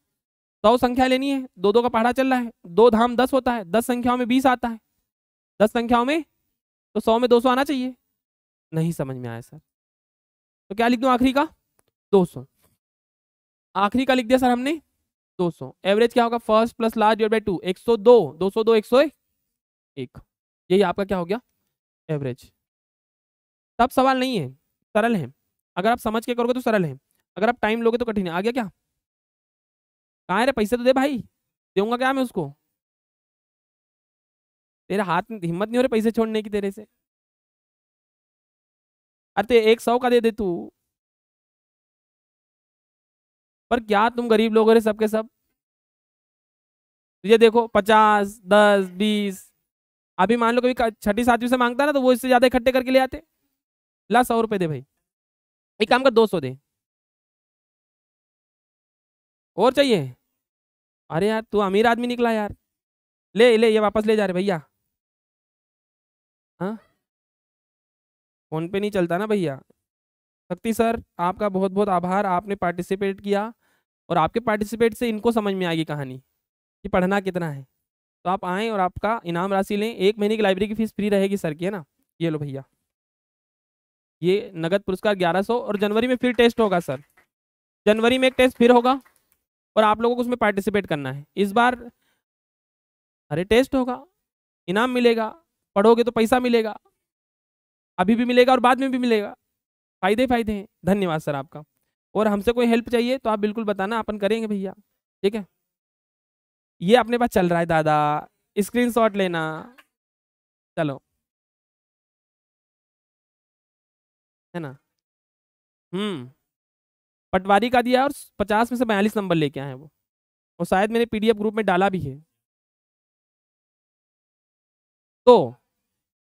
सौ संख्या लेनी है, दो दो का पहाड़ा चल रहा है, दो धाम दस होता है, दस संख्याओं में बीस आता है। दस संख्याओं में तो सौ में दो सौ आना चाहिए। नहीं समझ में आया, सर। तो क्या लिख दू आखिरी का? दो सौ। आखिरी का लिख दिया, सर, हमने दो सौ। एवरेज क्या होगा? First plus last divide by two, एक सौ दो दो सौ दो, एक सौ एक। यही आपका क्या हो गया? एवरेज। तब सवाल नहीं है, सरल है। अगर आप समझ के करोगे तो सरल है। अगर आप टाइम लोगे तो कठिन है। आ गया क्या? कहाँ रे? पैसे तो दे भाई। दूँगा क्या मैं उसको? तेरे हाथ में हिम्मत नहीं हो रही पैसे छोड़ने की तेरे से। अरे एक सौ का दे दे तू। पर क्या तुम गरीब लोग हो रहे सबके सब? ये देखो, पचास, दस, बीस। अभी मान लो कभी छठी सातवीं से माँगता ना तो वो इससे ज़्यादा इकट्ठे करके ले आते। ला सौ रुपए दे भाई। एक काम कर, दो सौ दे। और चाहिए? अरे यार, तू अमीर आदमी निकला यार। ले ले, ये वापस ले जा रहे भैया। हाँ? फ़ोन पे नहीं चलता ना भैया। शक्ति सर, आपका बहुत बहुत आभार, आपने पार्टिसिपेट किया और आपके पार्टिसिपेट से इनको समझ में आएगी कहानी कि पढ़ना कितना है। तो आप आएँ और आपका इनाम राशि लें। एक महीने की लाइब्रेरी की फ़ीस फ्री रहेगी सर की, है ना? ये लो भैया। ये नगद पुरस्कार 1100 और जनवरी में फिर टेस्ट होगा सर। जनवरी में एक टेस्ट फिर होगा। और आप लोगों को उसमें पार्टिसिपेट करना है। इस बार अरे टेस्ट होगा, इनाम मिलेगा, पढ़ोगे तो पैसा मिलेगा, अभी भी मिलेगा और बाद में भी मिलेगा। फ़ायदे फ़ायदे हैं। धन्यवाद सर आपका। और हमसे कोई हेल्प चाहिए तो आप बिल्कुल बताना, अपन करेंगे भैया। ठीक है? ये अपने पास चल रहा है दादा। स्क्रीनशॉट लेना। चलो। है ना? हम्म। पटवारी का दिया और पचास में से बयालीस नंबर लेके आए वो। और शायद मैंने पीडीएफ ग्रुप में डाला भी है। तो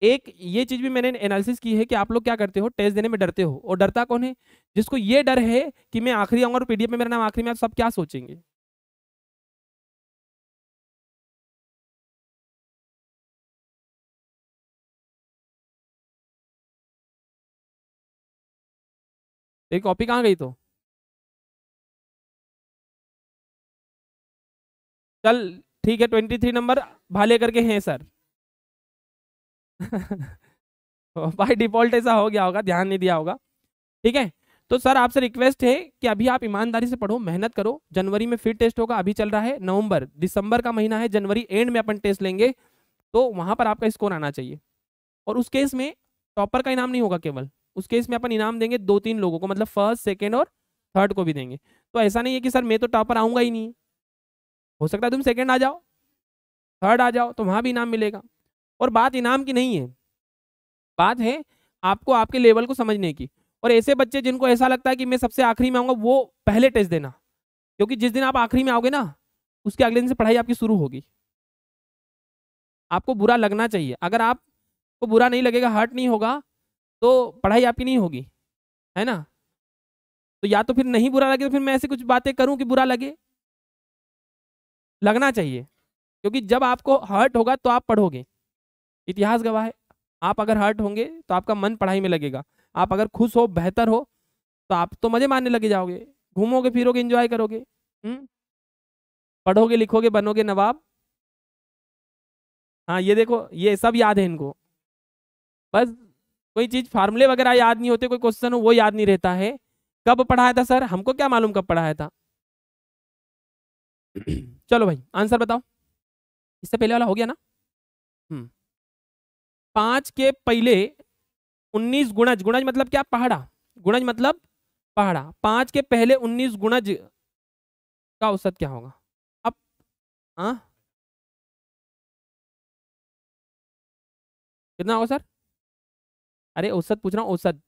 एक ये चीज़ भी मैंने एनालिसिस की है कि आप लोग क्या करते हो? टेस्ट देने में डरते हो। और डरता कौन है? जिसको ये डर है कि मैं आखिरी आऊँगा और पीडीएफ में मेरा नाम आखिरी में आप सब क्या सोचेंगे? तेरी कॉपी कहाँ गई तो? चल ठीक है ट्वेंटी थ्री नंबर भाले करके हैं सर बाय डिफ़ॉल्ट ऐसा हो गया होगा, ध्यान नहीं दिया होगा। ठीक है तो सर आपसे रिक्वेस्ट है कि अभी आप ईमानदारी से पढ़ो, मेहनत करो। जनवरी में फिर टेस्ट होगा, अभी चल रहा है, नवंबर, दिसंबर का महीना है, जनवरी एंड में अपन टेस्ट लेंगे तो वहाँ पर आपका स्कोर आना चाहिए। और उस केस में टॉपर का इनाम नहीं होगा केवल, उस केस में अपन इनाम देंगे दो तीन लोगों को मतलब फ़र्स्ट सेकेंड और थर्ड को भी देंगे। तो ऐसा नहीं है कि सर मैं तो टॉपर आऊँगा ही नहीं। हो सकता है तुम सेकेंड आ जाओ थर्ड आ जाओ तो वहाँ भी इनाम मिलेगा। और बात इनाम की नहीं है। बात है आपको आपके लेवल को समझने की। और ऐसे बच्चे जिनको ऐसा लगता है कि मैं सबसे आखिरी में आऊँगा, वो पहले टेस्ट देना। क्योंकि जिस दिन आप आखिरी में आओगे ना, उसके अगले दिन से पढ़ाई आपकी शुरू होगी। आपको बुरा लगना चाहिए। अगर आपको बुरा नहीं लगेगा हर्ट नहीं होगा तो पढ़ाई आपकी नहीं होगी। है ना? तो या तो फिर नहीं बुरा लगे तो फिर मैं ऐसी कुछ बातें करूँ कि बुरा लगे? लगना चाहिए। क्योंकि जब आपको हर्ट होगा तो आप पढ़ोगे। इतिहास गवाह है। आप अगर हर्ट होंगे तो आपका मन पढ़ाई में लगेगा। आप अगर खुश हो, बेहतर हो तो आप तो मज़े मारने लगे जाओगे। घूमोगे, फिरोगे इंजॉय करोगे। हम्म? पढ़ोगे, लिखोगे, बनोगे नवाब। हाँ ये देखो, ये सब याद है इनको। बस कोई चीज़ फार्मूले वगैरह याद नहीं होते, कोई क्वेश्चन हो, वो याद नहीं रहता है। कब पढ़ाया था, सर? हमको क्या मालूम कब पढ़ाया था? चलो भाई आंसर बताओ। इससे पहले वाला हो गया ना? हम्म। पाँच के पहले उन्नीस गुणज गुणज मतलब क्या? पहाड़ा। गुणज मतलब पहाड़ा। पाँच के पहले उन्नीस गुणज का औसत क्या होगा? अब हाँ? कितना होगा सर? अरे औसत पूछ रहा हूँ औसत।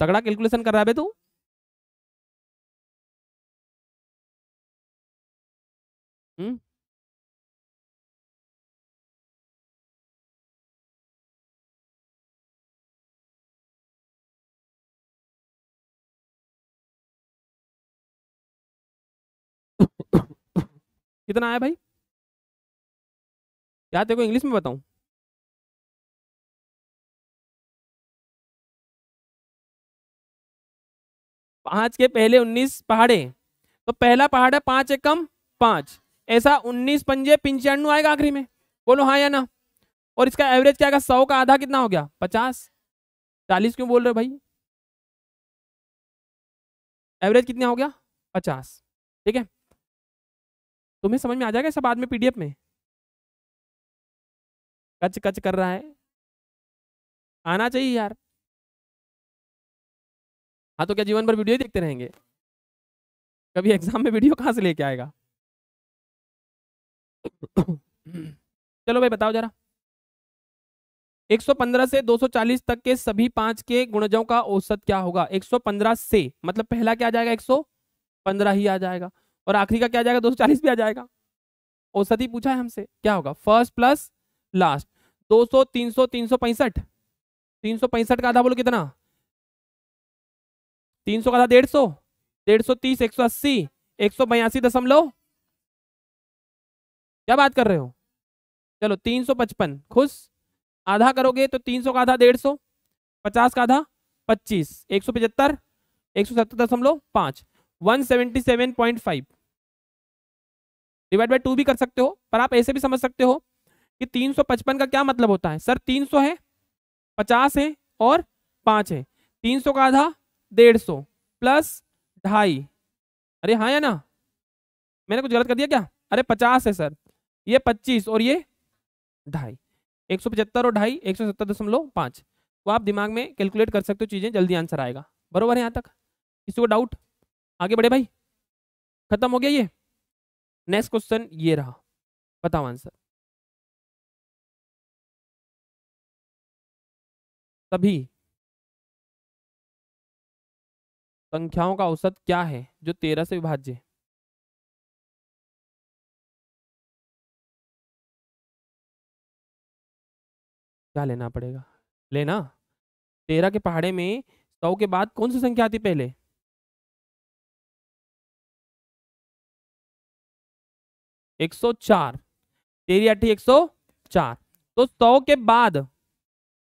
तगड़ा कैलकुलेशन कर रहा है तू। कितना आया भाई? क्या तेरे को इंग्लिश में बताऊँ? पाँच के पहले उन्नीस पहाड़े। तो पहला पहाड़ है पाँच एक कम पाँच। ऐसा उन्नीस पंजे पंचानवे आएगा आखिरी में। बोलो हाँ या ना। और इसका एवरेज क्या सौ का आधा कितना हो गया? पचास। चालीस क्यों बोल रहे हो भाई? एवरेज कितना हो गया? पचास। ठीक है? तुम्हें समझ में आ जाएगा बाद में पीडीएफ में? कच कच कर रहा है। आना चाहिए यार। हाँ तो क्या जीवन भर वीडियो देखते रहेंगे? कभी एग्ज़ाम में वीडियो कहाँ से लेके आएगा? चलो भाई, बताओ जरा। 115 से 240 तक के सभी पाँच के गुणजों का औसत क्या होगा? 115 से मतलब पहला क्या आ जाएगा 115 ही आ जाएगा। और आखिरी का क्या जाएगा? 240 भी आ जाएगा। औसत ही पूछा है हमसे, क्या होगा? फ़र्स्ट प्लस लास्ट 200 300 365 365 का आधा बोलो कितना? 300 का आधा डेढ़ सौ। डेढ़ सौ तीस, एक सौ अस्सी, एक सौ बयासी दशमलव। क्या बात कर रहे हो? चलो, तीन सौ पचपन। खुश? आधा करोगे तो तीन सौ का आधा डेढ़ सौ। पचास का आधा पच्चीस। एक सौ पचहत्तर, एक सौ सत्तर दशमलव पाँच। One seventy seven point five. Divide by two भी कर सकते हो, पर आप ऐसे भी समझ सकते हो कि 355 का क्या मतलब होता है? सर 300 है 50 है और 5 है। 300 का आधा, डेढ़ सौ प्लस ढाई। अरे हाँ या ना? मैंने कुछ गलत कर दिया क्या? अरे पचास है सर, ये पच्चीस और ये ढाई। एक सौ पचहत्तर और ढाई, एक सौ सत्तर दशमलव पाँच। वो आप दिमाग में कैलकुलेट कर सकते हो चीज़ें, जल्दी आंसर आएगा। बरोबर है यहाँ तक? किसी को डाउट आगे बढ़े भाई। खत्म हो गया ये? नेक्स्ट क्वेश्चन ये रहा। बताओ आंसर सभी संख्याओं का औसत क्या है, जो तेरह से विभाज्य है? क्या लेना पड़ेगा? लेना। तेरह के पहाड़े में सौ के बाद कौन सी संख्या आती पहले? एक सौ चार। तेरी अठी एक सौ चार। तो सौ के बाद,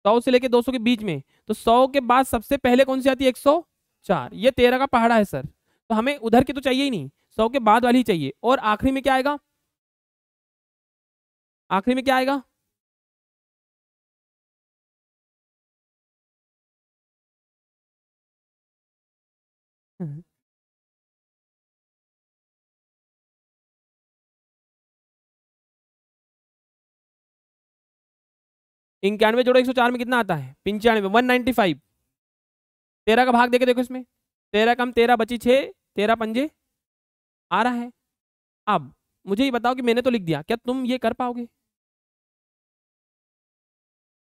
सौ से लेके दो सौ के बीच में तो सौ के बाद सबसे पहले कौन सी आती है? एक सौ चार। ये तेरह का पहाड़ा है, सर। तो हमें उधर की तो चाहिए ही नहीं। सौ के बाद वाली चाहिए। और आखिरी में क्या आएगा? आखिरी में क्या आएगा? इक्यानवे जोड़ो एक सौ चार में कितना आता है? पंचानवे वन नाइन्टी फाइव तेरह का भाग देके देखो इसमें। तेरह कम तेरह बची छः तेरह पंजे आ रहा है। अब मुझे ये बताओ कि मैंने तो लिख दिया, क्या तुम ये कर पाओगे?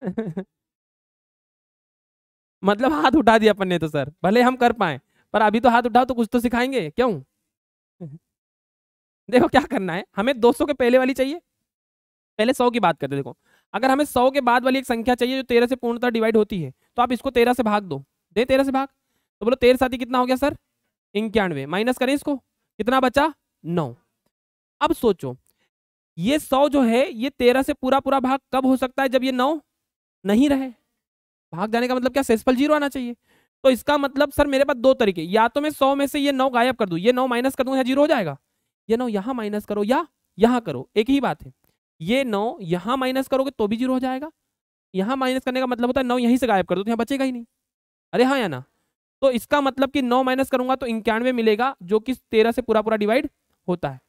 [LAUGHS] मतलब हाथ उठा दिया अपन ने तो सर। भले हम कर पाए, पर अभी तो हाथ उठाओ तो कुछ तो सिखाएँगे, क्यों? [LAUGHS] देखो क्या करना है, हमें 200 के पहले वाली चाहिए। पहले 100 की बात करते देखो। अगर हमें सौ के बाद वाली एक संख्या चाहिए जो तेरह से पूर्णतः डिवाइड होती है तो आप इसको तेरह से भाग दो। दे तेरह से भाग। तो बोलो, तेरह साथी कितना हो गया सर? इक्यानवे। माइनस करें इसको। कितना बचा? नौ। अब सोचो, ये सौ जो है, ये तेरह से पूरा पूरा भाग कब हो सकता है जब ये नौ नहीं रहे? भाग जाने का मतलब क्या? सेसफल ज़ीरो आना चाहिए। तो इसका मतलब सर मेरे पास दो तरीके। या तो मैं सौ में से ये नौ गायब कर दूँ, ये नौ माइनस कर दूँ ज़ीरो हो जाएगा। ये नौ यहाँ माइनस करो या यहाँ करो, एक ही बात है। ये नौ यहाँ माइनस करोगे तो भी ज़ीरो हो जाएगा। यहाँ माइनस करने का मतलब होता है नौ यहीं से गायब कर दो तो यहाँ बचेगा ही नहीं। अरे हाँ या ना? तो इसका मतलब कि नौ माइनस करूँगा तो इक्यानवे मिलेगा, जो कि तेरह से पूरा पूरा डिवाइड होता है।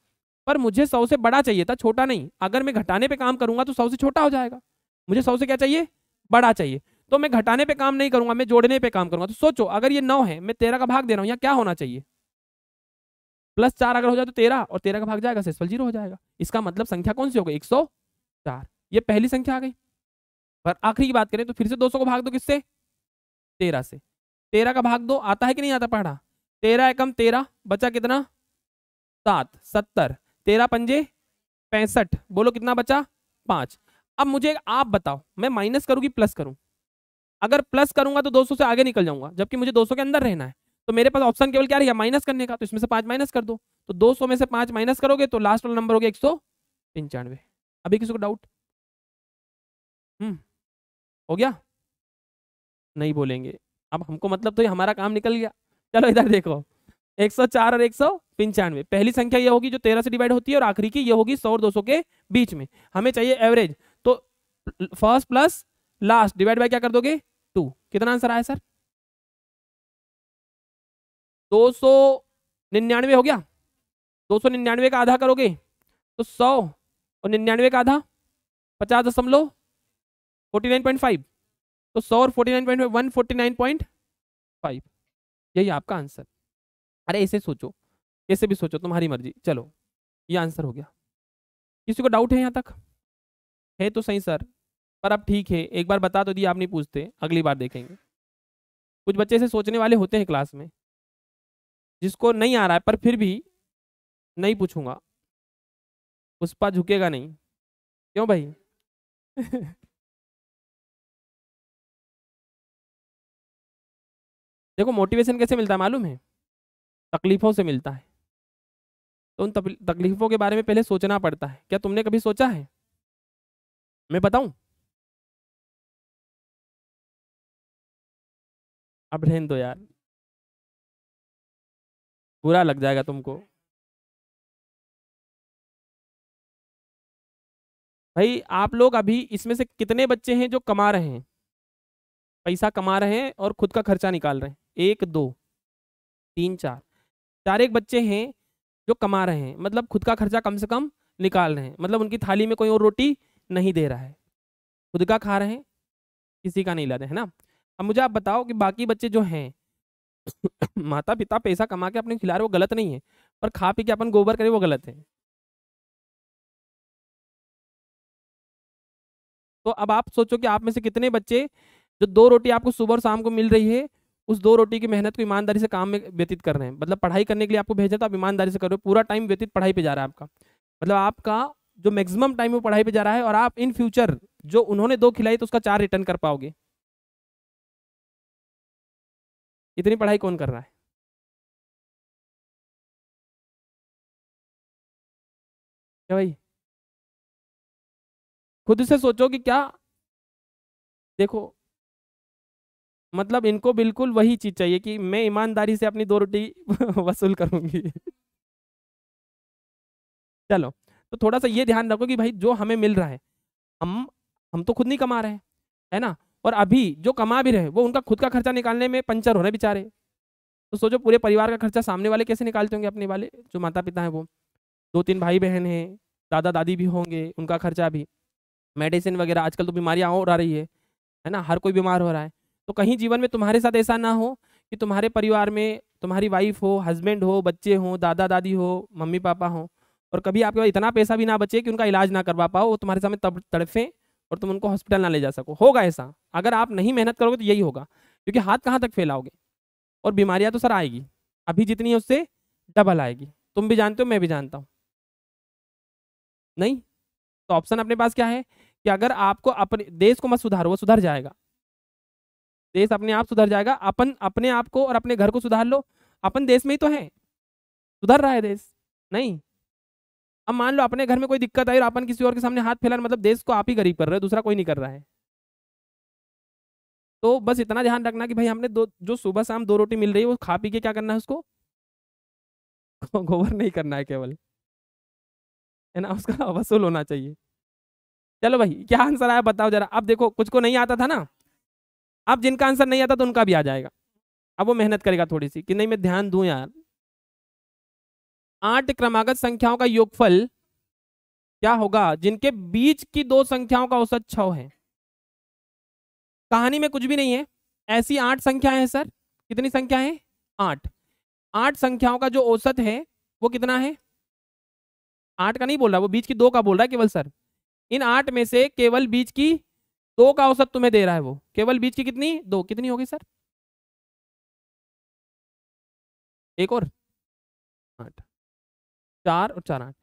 पर मुझे सौ से बड़ा चाहिए था, छोटा नहीं। अगर मैं घटाने पे काम करूँगा तो सौ से छोटा हो जाएगा। मुझे सौ से क्या चाहिए? बड़ा चाहिए। तो मैं घटाने पे काम नहीं करूँगा, मैं जोड़ने पे काम करूँगा। तो सोचो, अगर ये नौ है, मैं तेरह का भाग दे रहा हूँ, यहाँ क्या होना चाहिए? प्लस चार अगर हो जाए तो तेरह, और तेरह का भाग जाएगा, सेसफल ज़ीरो हो जाएगा। इसका मतलब संख्या कौन सी हो गई एक सौ चार। ये पहली संख्या आ गई। पर आखिरी की बात करें तो फिर से दो सौ को भाग दो किससे? तेरह से। तेरह का भाग दो, आता है कि नहीं आता पढ़ा तेरह एकम तेरह बचा कितना? सात, सत्तर। तेरह पंजे पैंसठ। बोलो कितना बचा? पाँच। अब मुझे आप बताओ, मैं माइनस करूँ कि प्लस करूँ? अगर प्लस करूँगा तो 200 से आगे निकल जाऊँगा, जबकि मुझे 200 के अंदर रहना है। तो मेरे पास ऑप्शन केवल क्या रहेगा माइनस करने का। तो इसमें से पाँच माइनस कर दो। तो 200 में से पाँच माइनस करोगे तो लास्ट वाला नंबर हो गया एक सौ पंचानवे। अभी किसी को डाउट हम्म हो गया? नहीं बोलेंगे। अब हमको मतलब तो ये हमारा काम निकल गया। चलो इधर देखो। 104 और एक सौ पंचानवे। पहली संख्या ये होगी जो तेरह से डिवाइड होती है और आखिरी की ये होगी सौ और दो सौ के बीच में। हमें चाहिए एवरेज तो first plus last divide by क्या कर दोगे? टू कितना आंसर आया सर दो सौ निन्यानवे हो गया? दो सौ निन्यानवे का आधा करोगे तो सौ और निन्यानवे का आधा पचास दशमलव फोर्टी नाइन पॉइंट फाइव। तो सौ और forty nine point one, forty nine point five. यही आपका आंसर। अरे ऐसे सोचो ऐसे भी सोचो, तुम्हारी मर्ज़ी। चलो, ये आंसर हो गया। किसी को डाउट है यहाँ तक? है तो सही सर, पर अब ठीक है। एक बार बता तो दिया आप नहीं पूछते, अगली बार देखेंगे। कुछ बच्चे से सोचने वाले होते हैं क्लास में। जिसको नहीं आ रहा है पर फिर भी नहीं पूछूँगा। उस पर झुकेगा नहीं। क्यों भाई? [LAUGHS] देखो मोटिवेशन कैसे मिलता है मालूम है? तकलीफ़ों से मिलता है। तो उन तकलीफ़ों के बारे में पहले सोचना पड़ता है। क्या तुमने कभी सोचा है? मैं बताऊँ? अब रहने दो यार। बुरा लग जाएगा तुमको। भाई, आप लोग अभी इसमें से कितने बच्चे हैं जो कमा रहे हैं? पैसा कमा रहे हैं और खुद का खर्चा निकाल रहे हैं। एक, दो, तीन, चार। चार एक बच्चे हैं जो कमा रहे हैं। मतलब खुद का खर्चा कम से कम निकाल रहे हैं। मतलब उनकी थाली में कोई और रोटी नहीं दे रहा है। खुद का खा रहे हैं, किसी का नहीं ला रहे है ना? अब मुझे आप बताओ कि बाकी बच्चे जो हैं माता पिता पैसा कमा के अपने खिला रहे वो गलत नहीं है, पर खा पी के अपन गोबर करें, वो गलत है। तो अब आप सोचो कि आप में से कितने बच्चे, जो दो रोटी आपको सुबह और शाम को मिल रही है, उस दो रोटी की मेहनत को ईमानदारी से काम में व्यतीत कर रहे हैं। मतलब पढ़ाई करने के लिए आपको भेजा तो आप ईमानदारी से कर रहे हो, पूरा टाइम व्यतीत पढ़ाई पे जा रहा है आपका। मतलब आपका जो मैक्सिमम टाइम वो पढ़ाई पे जा रहा है और आप इन फ्यूचर, जो उन्होंने दो खिलाई तो उसका चार रिटर्न कर पाओगे। इतनी पढ़ाई कौन कर रहा है? क्या भाई? खुद से सोचो कि क्या? देखो मतलब इनको बिल्कुल वही चीज़ चाहिए कि मैं ईमानदारी से अपनी दो रोटी [LAUGHS] वसूल करूँगी। चलो तो थोड़ा सा ये ध्यान रखो कि भाई जो हमें मिल रहा है, हम हम तो खुद नहीं कमा रहे हैं, है ना? और अभी जो कमा भी रहे, वो उनका खुद का खर्चा निकालने में पंचर हो रहे बेचारे। तो सोचो पूरे परिवार का खर्चा सामने वाले कैसे निकालते होंगे अपने वाले? जो माता पिता हैं वो। दो तीन भाई बहन हैं दादा दादी भी होंगे, उनका खर्चा भी। मेडिसिन वगैरह, आजकल तो बीमारियाँ और आ रही है है ना? हर कोई बीमार हो रहा है। तो कहीं जीवन में तुम्हारे साथ ऐसा ना हो कि तुम्हारे परिवार में तुम्हारी वाइफ हो हस्बैंड हो, बच्चे हो दादा दादी हो मम्मी पापा हो, और कभी आपके पास इतना पैसा भी ना बचे कि उनका इलाज ना करवा पाओ, वो तुम्हारे सामने तब तड़फे और तुम उनको हॉस्पिटल ना ले जा सको। होगा ऐसा। अगर आप नहीं मेहनत करोगे तो यही होगा, क्योंकि हाथ कहाँ तक फैलाओगे? और बीमारियाँ तो सर आएगी। अभी जितनी है उससे डबल आएगी। तुम भी जानते हो, मैं भी जानता हूँ। नहीं? तो ऑप्शन अपने पास क्या है? कि अगर आपको अपने, देश को मत सुधारो, वो सुधर जाएगा। देश अपने आप सुधर जाएगा। अपन, अपने आप को और अपने घर को सुधार लो। अपन देश में ही तो है। सुधर रहा है देश। नहीं? अब मान लो अपने घर में कोई दिक्कत आई और अपन किसी और के सामने हाथ फैला मतलब देश को आप ही गरीब कर रहे हो, दूसरा कोई नहीं कर रहा है। तो बस इतना ध्यान रखना कि भाई हमने दो, जो सुबह शाम दो रोटी मिल रही है, वो खा पी के क्या करना है उसको? [LAUGHS] गोबर नहीं करना है केवल। है ना? उसका [LAUGHS] वसूल होना चाहिए। चलो भाई, क्या आंसर आया बताओ जरा। अब देखो, कुछ को नहीं आता था ना? अब जिनका आंसर नहीं आता तो उनका भी आ जाएगा। अब वो मेहनत करेगा थोड़ी सी कि नहीं, मैं ध्यान दूँ यार। आठ क्रमागत संख्याओं का योगफल क्या होगा? जिनके बीच की दो संख्याओं का औसत छ है। कहानी में कुछ भी नहीं है। ऐसी आठ संख्याएँ हैं, सर। कितनी संख्या है? आठ। आठ संख्याओं का जो औसत है, वो कितना है? आठ का नहीं बोल रहा, वो बीच की दो का बोल रहा है केवल, सर। इन आठ में से केवल बीच की दो का औसत तुम्हें दे रहा है वो। केवल बीच की कितनी? दो। कितनी होगी, सर? एक और। आठ। चार और चार आठ।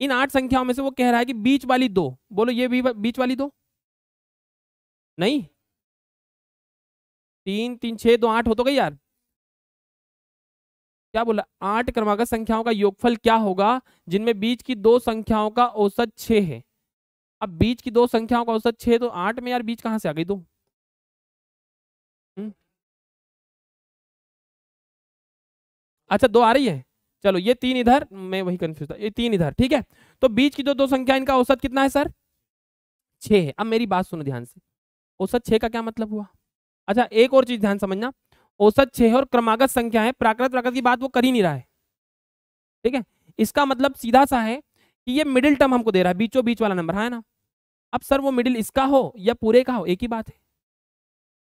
इन आठ संख्याओं में से वो कह रहा है कि बीच वाली दो। बोलो, ये भी बीच वाली दो? नहीं। तीन तीन, छह, दो, आठ हो तो गई यार। क्या बोला? आठ क्रमागत संख्याओं का योगफल क्या होगा, जिनमें बीच की दो संख्याओं का औसत छह है? अब बीच की दो संख्याओं का औसत छह तो आठ में यार बीच कहाँ से आ गई दो? हम्म। अच्छा दो आ रही है? चलो, ये तीन इधर, मैं वही कंफ्यूज था, ये तीन इधर, ठीक है? तो बीच की जो दो संख्या, इनका औसत कितना है, सर? छह है। अब मेरी बात सुनो ध्यान से। औसत छह का क्या मतलब हुआ? अच्छा एक और चीज़ ध्यान समझना। औसत छह और क्रमागत संख्या है, प्राकृत प्राकृत की बात वो कर ही नहीं रहा है। ठीक है? इसका मतलब सीधा सा है कि ये मिडिल टर्म हमको दे रहा है, बीचों बीच वाला नंबर है ना? अब सर वो मिडिल इसका हो या पूरे का हो, एक ही बात है।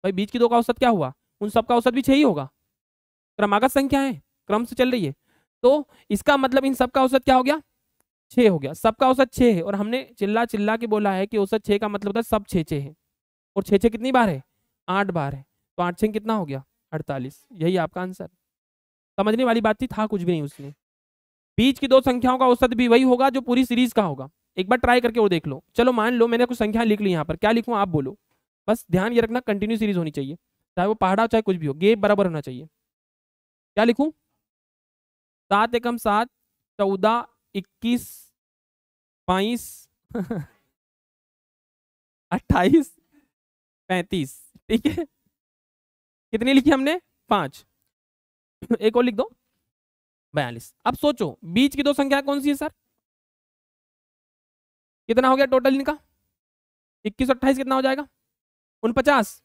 भाई, बीच की दो का औसत क्या हुआ? उन सबका औसत भी छह ही होगा। क्रमागत संख्या है, क्रम से चल रही है। तो इसका मतलब इन सबका औसत क्या हो गया? छह हो गया। सबका औसत छह है और हमने चिल्ला चिल्ला के बोला है कि औसत छह का मतलब है सब छह छह है। और छह छह कितनी बार है? आठ बार है। तो आठ छह कितना हो गया? अड़तालीस। यही आपका आंसर। समझने वाली बात थी, था कुछ भी नहीं उसमें। बीच की दो संख्याओं का औसत भी वही होगा जो पूरी सीरीज़ का होगा। एक बार ट्राई करके वो देख लो। चलो मान लो मैंने कुछ संख्या लिख ली यहाँ पर। क्या लिखूँ आप बोलो। बस ध्यान ये रखना कंटिन्यू सीरीज़ होनी चाहिए। चाहे वो पहाड़ा चाहे कुछ भी हो, गेप बराबर होना चाहिए। क्या लिखूं? सात एकम सात, चौदह, इक्कीस, बाईस, अट्ठाईस, पैंतीस। ठीक है? कितनी लिखी हमने? पाँच। एक और लिख दो। बयालीस। अब सोचो, बीच की दो संख्या कौन सी है सर? कितना हो गया टोटल इनका? इक्कीस अट्ठाईस कितना हो जाएगा? उनपचास।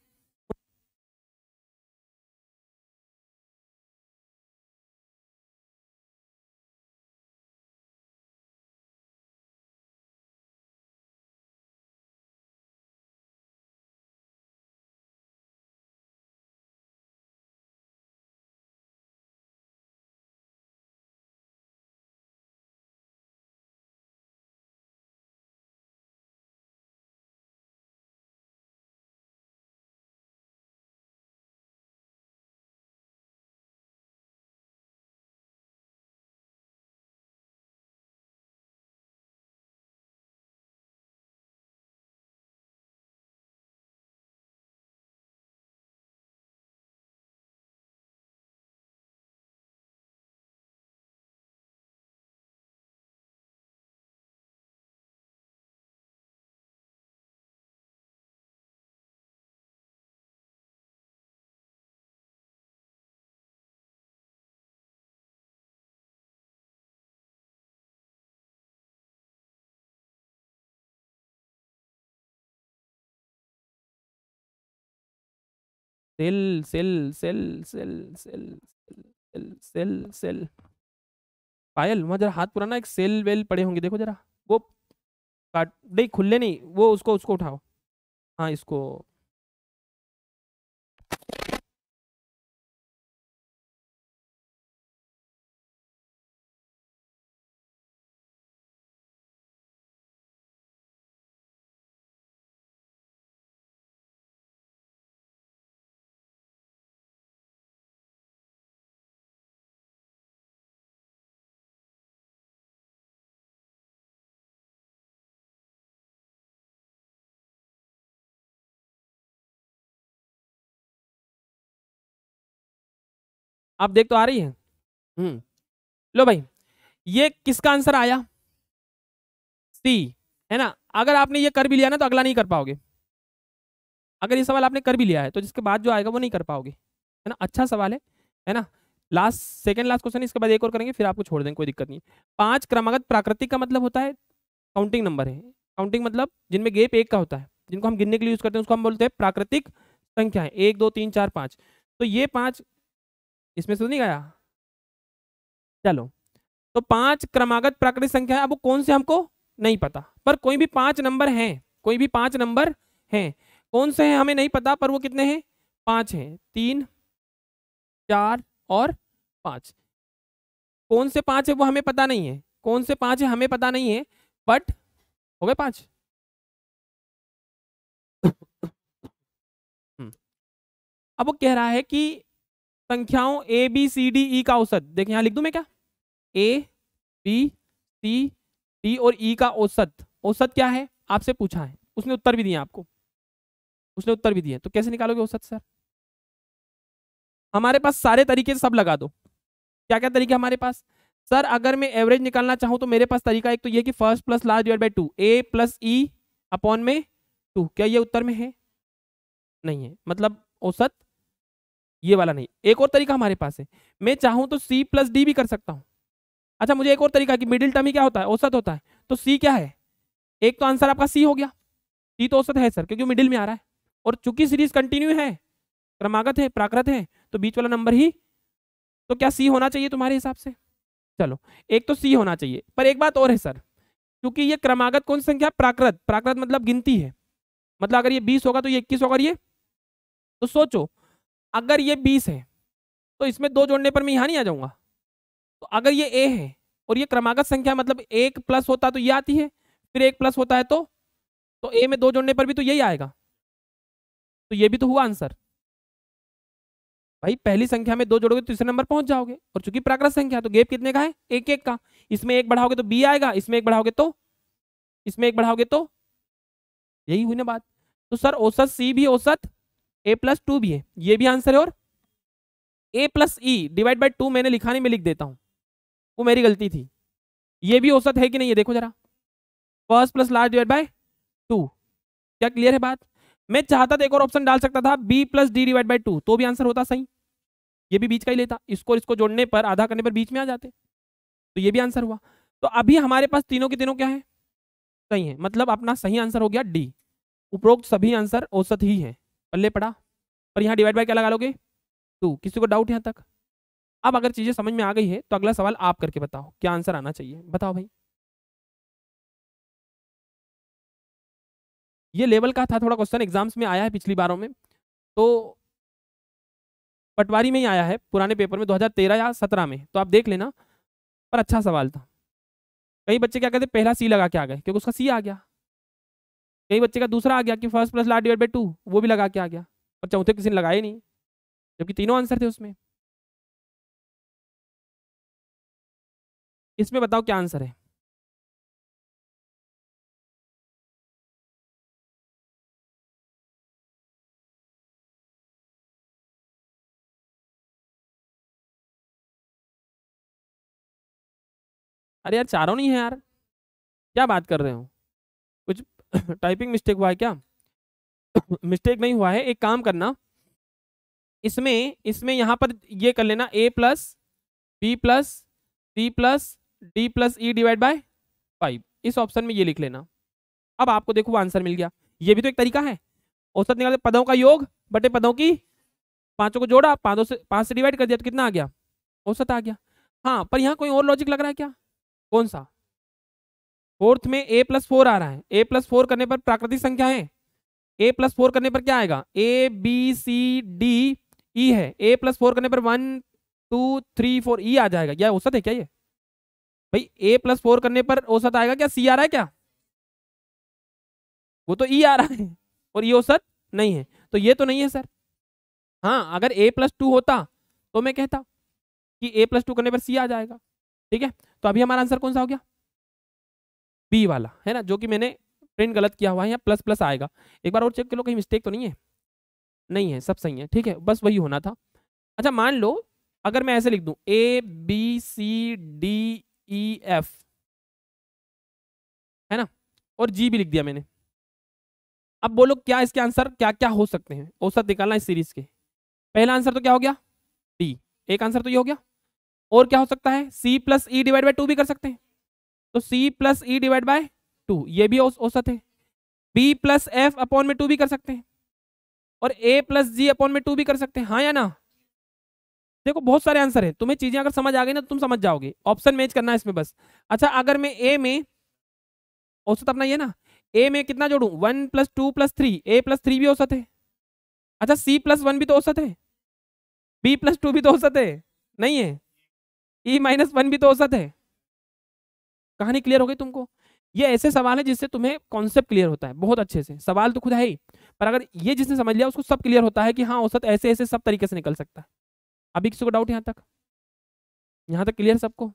सेल सेल सेल सेल सेल सेल सेल सेल पायल, वहाँ जरा हाथ पुराना एक सेल वेल पड़े होंगे, देखो जरा। वो काट, नहीं, खुले नहीं, वो उसको उसको उठाओ। हाँ इसको। आप देख तो आ रही है। हम्म। लो भाई ये किसका आंसर आया? सी है ना? अगर आपने ये कर भी लिया ना तो अगला नहीं कर पाओगे। अगर ये सवाल आपने कर भी लिया है तो जिसके बाद जो आएगा वो नहीं कर पाओगे। है ना? अच्छा सवाल है है ना? लास्ट सेकेंड लास्ट क्वेश्चन इसके बाद एक और करेंगे फिर आपको छोड़ देंगे कोई दिक्कत नहीं पाँच क्रमागत प्राकृतिक का मतलब होता है काउंटिंग नंबर है। काउंटिंग मतलब जिनमें गेप एक का होता है जिनको हम गिनने के लिए यूज़ करते हैं उसको हम बोलते हैं प्राकृतिक संख्या है एक दो तीन चार पाँच। तो ये पाँच इसमें तो नहीं गया? चलो तो पाँच क्रमागत प्राकृतिक संख्या है, अब कौन से हमको नहीं पता। पर कोई भी पाँच नंबर हैं, कोई भी पाँच नंबर हैं, कौन से हैं हमें नहीं पता, पर वो कितने हैं? पाँच हैं, तीन, चार और पाँच। कौन से पाँच है वो हमें पता नहीं है, कौन से पाँच है हमें पता नहीं है बट हो गए पाँच। [COUGHS] हम्म। अब वो कह रहा है कि संख्याओं ए बी सी डी ई का औसत। देखिए यहाँ लिख दू मैं क्या? ए बी सी डी और ई e का औसत। औसत क्या है? आपसे पूछा है। उसने उत्तर भी दिए आपको। उसने उत्तर भी दिए तो कैसे निकालोगे औसत, सर? हमारे पास सारे तरीके सब लगा दो। क्या क्या तरीके हमारे पास? सर, अगर मैं एवरेज निकालना चाहूँ तो मेरे पास तरीका एक तो ये कि first plus last divide by two A plus E upon में टू क्या ये उत्तर में है? नहीं है। मतलब औसत ये वाला नहीं। एक और तरीका हमारे पास है। मैं चाहूँ तो सी प्लस डी भी कर सकता हूँ। अच्छा मुझे एक और तरीका कि मिडिल टर्म ही क्या होता है? औसत होता है। तो सी क्या है? एक तो आंसर आपका सी हो गया। सी तो औसत है सर क्योंकि मिडिल में आ रहा है। और चूँकि सीरीज़ कंटिन्यू है, क्रमागत है, प्राकृत है तो बीच वाला नंबर ही तो क्या सी होना चाहिए तुम्हारे हिसाब से? चलो, एक तो सी होना चाहिए। पर एक बात और है सर क्योंकि ये क्रमागत कौन संख्या? प्राकृत। प्राकृत मतलब गिनती है। मतलब अगर ये बीस होगा तो ये इक्कीस होगा ये तो सोचो अगर ये बीस है तो इसमें दो जोड़ने पर मैं यहाँ नहीं आ जाऊँगा। तो अगर ये ए है और ये क्रमागत संख्या मतलब एक प्लस होता है तो ये आती है, फिर एक प्लस होता है तो तो ए में दो जोड़ने पर भी तो यही आएगा। तो ये भी तो हुआ आंसर। भाई, पहली संख्या में दो जोड़ोगे तो तीसरे नंबर पहुँच जाओगे और चूँकि प्राकृत संख्या तो गेप कितने का है? एक एक का। इसमें एक बढ़ाओगे तो बी आएगा, इसमें एक बढ़ाओगे तो इसमें एक बढ़ाओगे तो यही हुई ना बात। तो सर औसत सी भी औसत ए प्लस टू भी है। ये भी आंसर है और A plus E divide by two मैंने लिखा नहीं, मैं लिख देता हूँ। वो मेरी गलती थी। ये भी औसत है कि नहीं है देखो जरा। First plus last divide by two क्या क्लियर है बात? मैं चाहता था एक और ऑप्शन डाल सकता था B plus D divide by two तो भी आंसर होता सही। ये भी बीच का ही लेता। इसको इसको जोड़ने पर, आधा करने पर बीच में आ जाते। तो ये भी आंसर हुआ। तो अभी हमारे पास तीनों के तीनों क्या है? सही है। मतलब अपना सही आंसर हो गया डी उपरोक्त सभी आंसर औसत ही है। पल्ले पड़ा। और यहाँ डिवाइड बाय क्या लगा लोगे? टू किसी को डाउट यहाँ तक? अब अगर चीज़ें समझ में आ गई है तो अगला सवाल आप करके बताओ, क्या आंसर आना चाहिए? बताओ भाई। ये लेवल का था, थोड़ा क्वेश्चन एग्ज़ाम्स में आया है पिछली बारों में। तो पटवारी में ही आया है, पुराने पेपर में 2013 या 17 में। तो आप देख लेना, पर अच्छा सवाल था। कई बच्चे क्या कहते पहला सी लगा के आ गए, क्योंकि उसका सी आ गया। कई बच्चे का दूसरा आ गया कि first plus last divide by two वो भी लगा के आ गया। और चौथे किसी ने लगाए नहीं, जबकि तीनों आंसर थे उसमें। इसमें बताओ क्या आंसर है? अरे यार, चारों नहीं है यार। क्या बात कर रहे हो? [COUGHS] टाइपिंग मिस्टेक हुआ है क्या? [COUGHS] मिस्टेक नहीं हुआ है, एक काम करना। इसमें इसमें यहाँ पर ये कर लेना A plus B plus C plus D plus E divide by five इस ऑप्शन में ये लिख लेना। अब आपको देखो आंसर मिल गया। ये भी तो एक तरीका है। औसत निकालते पदों का योग बटे पदों की पाँचों को जोड़ा, पाँचों से, पाँच से डिवाइड कर दिया तो कितना आ गया? औसत आ गया। हाँ पर यहाँ कोई और लॉजिक लग रहा है क्या? कौन सा? फोर्थ में ए प्लस फोर आ रहा है। ए प्लस फोर करने पर प्राकृतिक संख्या है। ए प्लस फोर करने पर क्या आएगा? ए बी सी डी ई है। ए प्लस फोर करने पर one two three four E आ जाएगा। क्या औसत है क्या ये? भाई ए प्लस फोर करने पर औसत आएगा क्या? सी आ रहा है क्या? वो तो ई आ रहा है और ये औसत नहीं है। तो ये तो नहीं है, सर। हाँ अगर ए प्लस टू होता तो मैं कहता कि ए प्लस टू करने पर सी आ जाएगा। ठीक है? तो अभी हमारा आंसर कौन सा हो गया? बी वाला, है ना, जो कि मैंने प्रिंट गलत किया हुआ है यहाँ प्लस प्लस आएगा। एक बार और चेक कर लो कहीं मिस्टेक तो नहीं है? नहीं है, सब सही है, ठीक है, बस वही होना था। अच्छा मान लो, अगर मैं ऐसे लिख दूँ A B C D E F है ना, और जी भी लिख दिया मैंने। अब बोलो, क्या इसके आंसर क्या क्या हो सकते हैं? औसत निकालना इस सीरीज़ के। पहला आंसर तो क्या हो गया? डी एक आंसर तो ये हो गया। और क्या हो सकता है? C plus E divide by two भी कर सकते हैं। तो C plus E divide by two ये भी औसत है। बी प्लस एफ़ अपॉन में टू भी कर सकते हैं। और ए प्लस जी अपॉन में टू भी कर सकते हैं। हाँ या ना? देखो, बहुत सारे आंसर है। तुम्हें चीज़ें अगर समझ आ गई ना तो तुम समझ जाओगे। ऑप्शन मैच करना है इसमें बस। अच्छा अगर मैं ए में औसत अपना ये ना। ए में कितना जोड़ू? One plus two plus three A plus three भी औसत है। अच्छा सी प्लस वन भी तो औसत है। बी प्लस टू भी तो औसत है। नहीं है। ई माइनस वन भी तो औसत है। कहानी क्लियर हो गई तुमको? ये ऐसे सवाल है जिससे तुम्हें कॉन्सेप्ट क्लियर होता है, बहुत अच्छे से। सवाल तो खुद है ही, पर अगर ये जिसने समझ लिया उसको सब क्लियर होता है कि हाँ औसत ऐसे ऐसे सब तरीके से निकल सकता है। अभी किसी को डाउट यहाँ तक? यहाँ तक क्लियर सबको?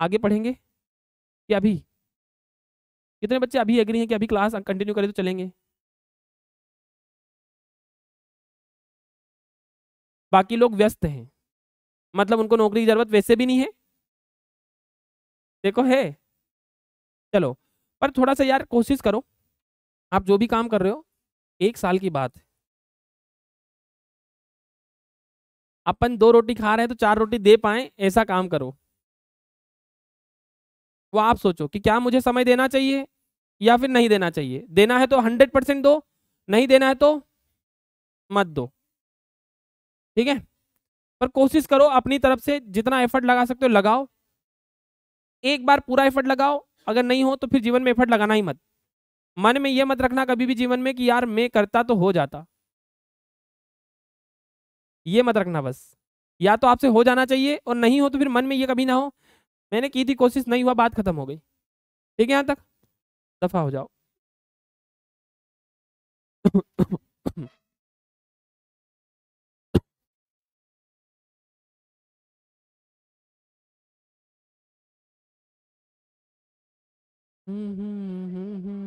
आगे पढ़ेंगे? कि अभी? कितने बच्चे अभी एग्री हैं कि अभी क्लास कंटिन्यू करें तो चलेंगे? बाकी लोग व्यस्त हैं। मतलब उनको नौकरी की ज़रूरत वैसे भी नहीं है देखो, है। चलो, पर थोड़ा सा यार कोशिश करो। आप जो भी काम कर रहे हो, एक साल की बात है। अपन दो रोटी खा रहे हैं तो चार रोटी दे पाए, ऐसा काम करो। वो आप सोचो कि क्या मुझे समय देना चाहिए, या फिर नहीं देना चाहिए। देना है तो हंड्रेड परसेंट दो, नहीं देना है तो मत दो। ठीक है? पर कोशिश करो अपनी तरफ़ से जितना एफर्ट लगा सकते हो, लगाओ। एक बार पूरा एफर्ट लगाओ, अगर नहीं हो तो फिर जीवन में एफर्ट लगाना ही मत। मन में यह मत रखना कभी भी जीवन में कि यार मैं करता तो हो जाता। ये मत रखना बस। या तो आपसे हो जाना चाहिए और नहीं हो तो फिर मन में ये कभी ना हो, मैंने की थी कोशिश, नहीं हुआ, बात खत्म हो गई। ठीक है, यहाँ तक? दफ़ा हो जाओ। Mm-hmm, mm-hmm. mm-hmm.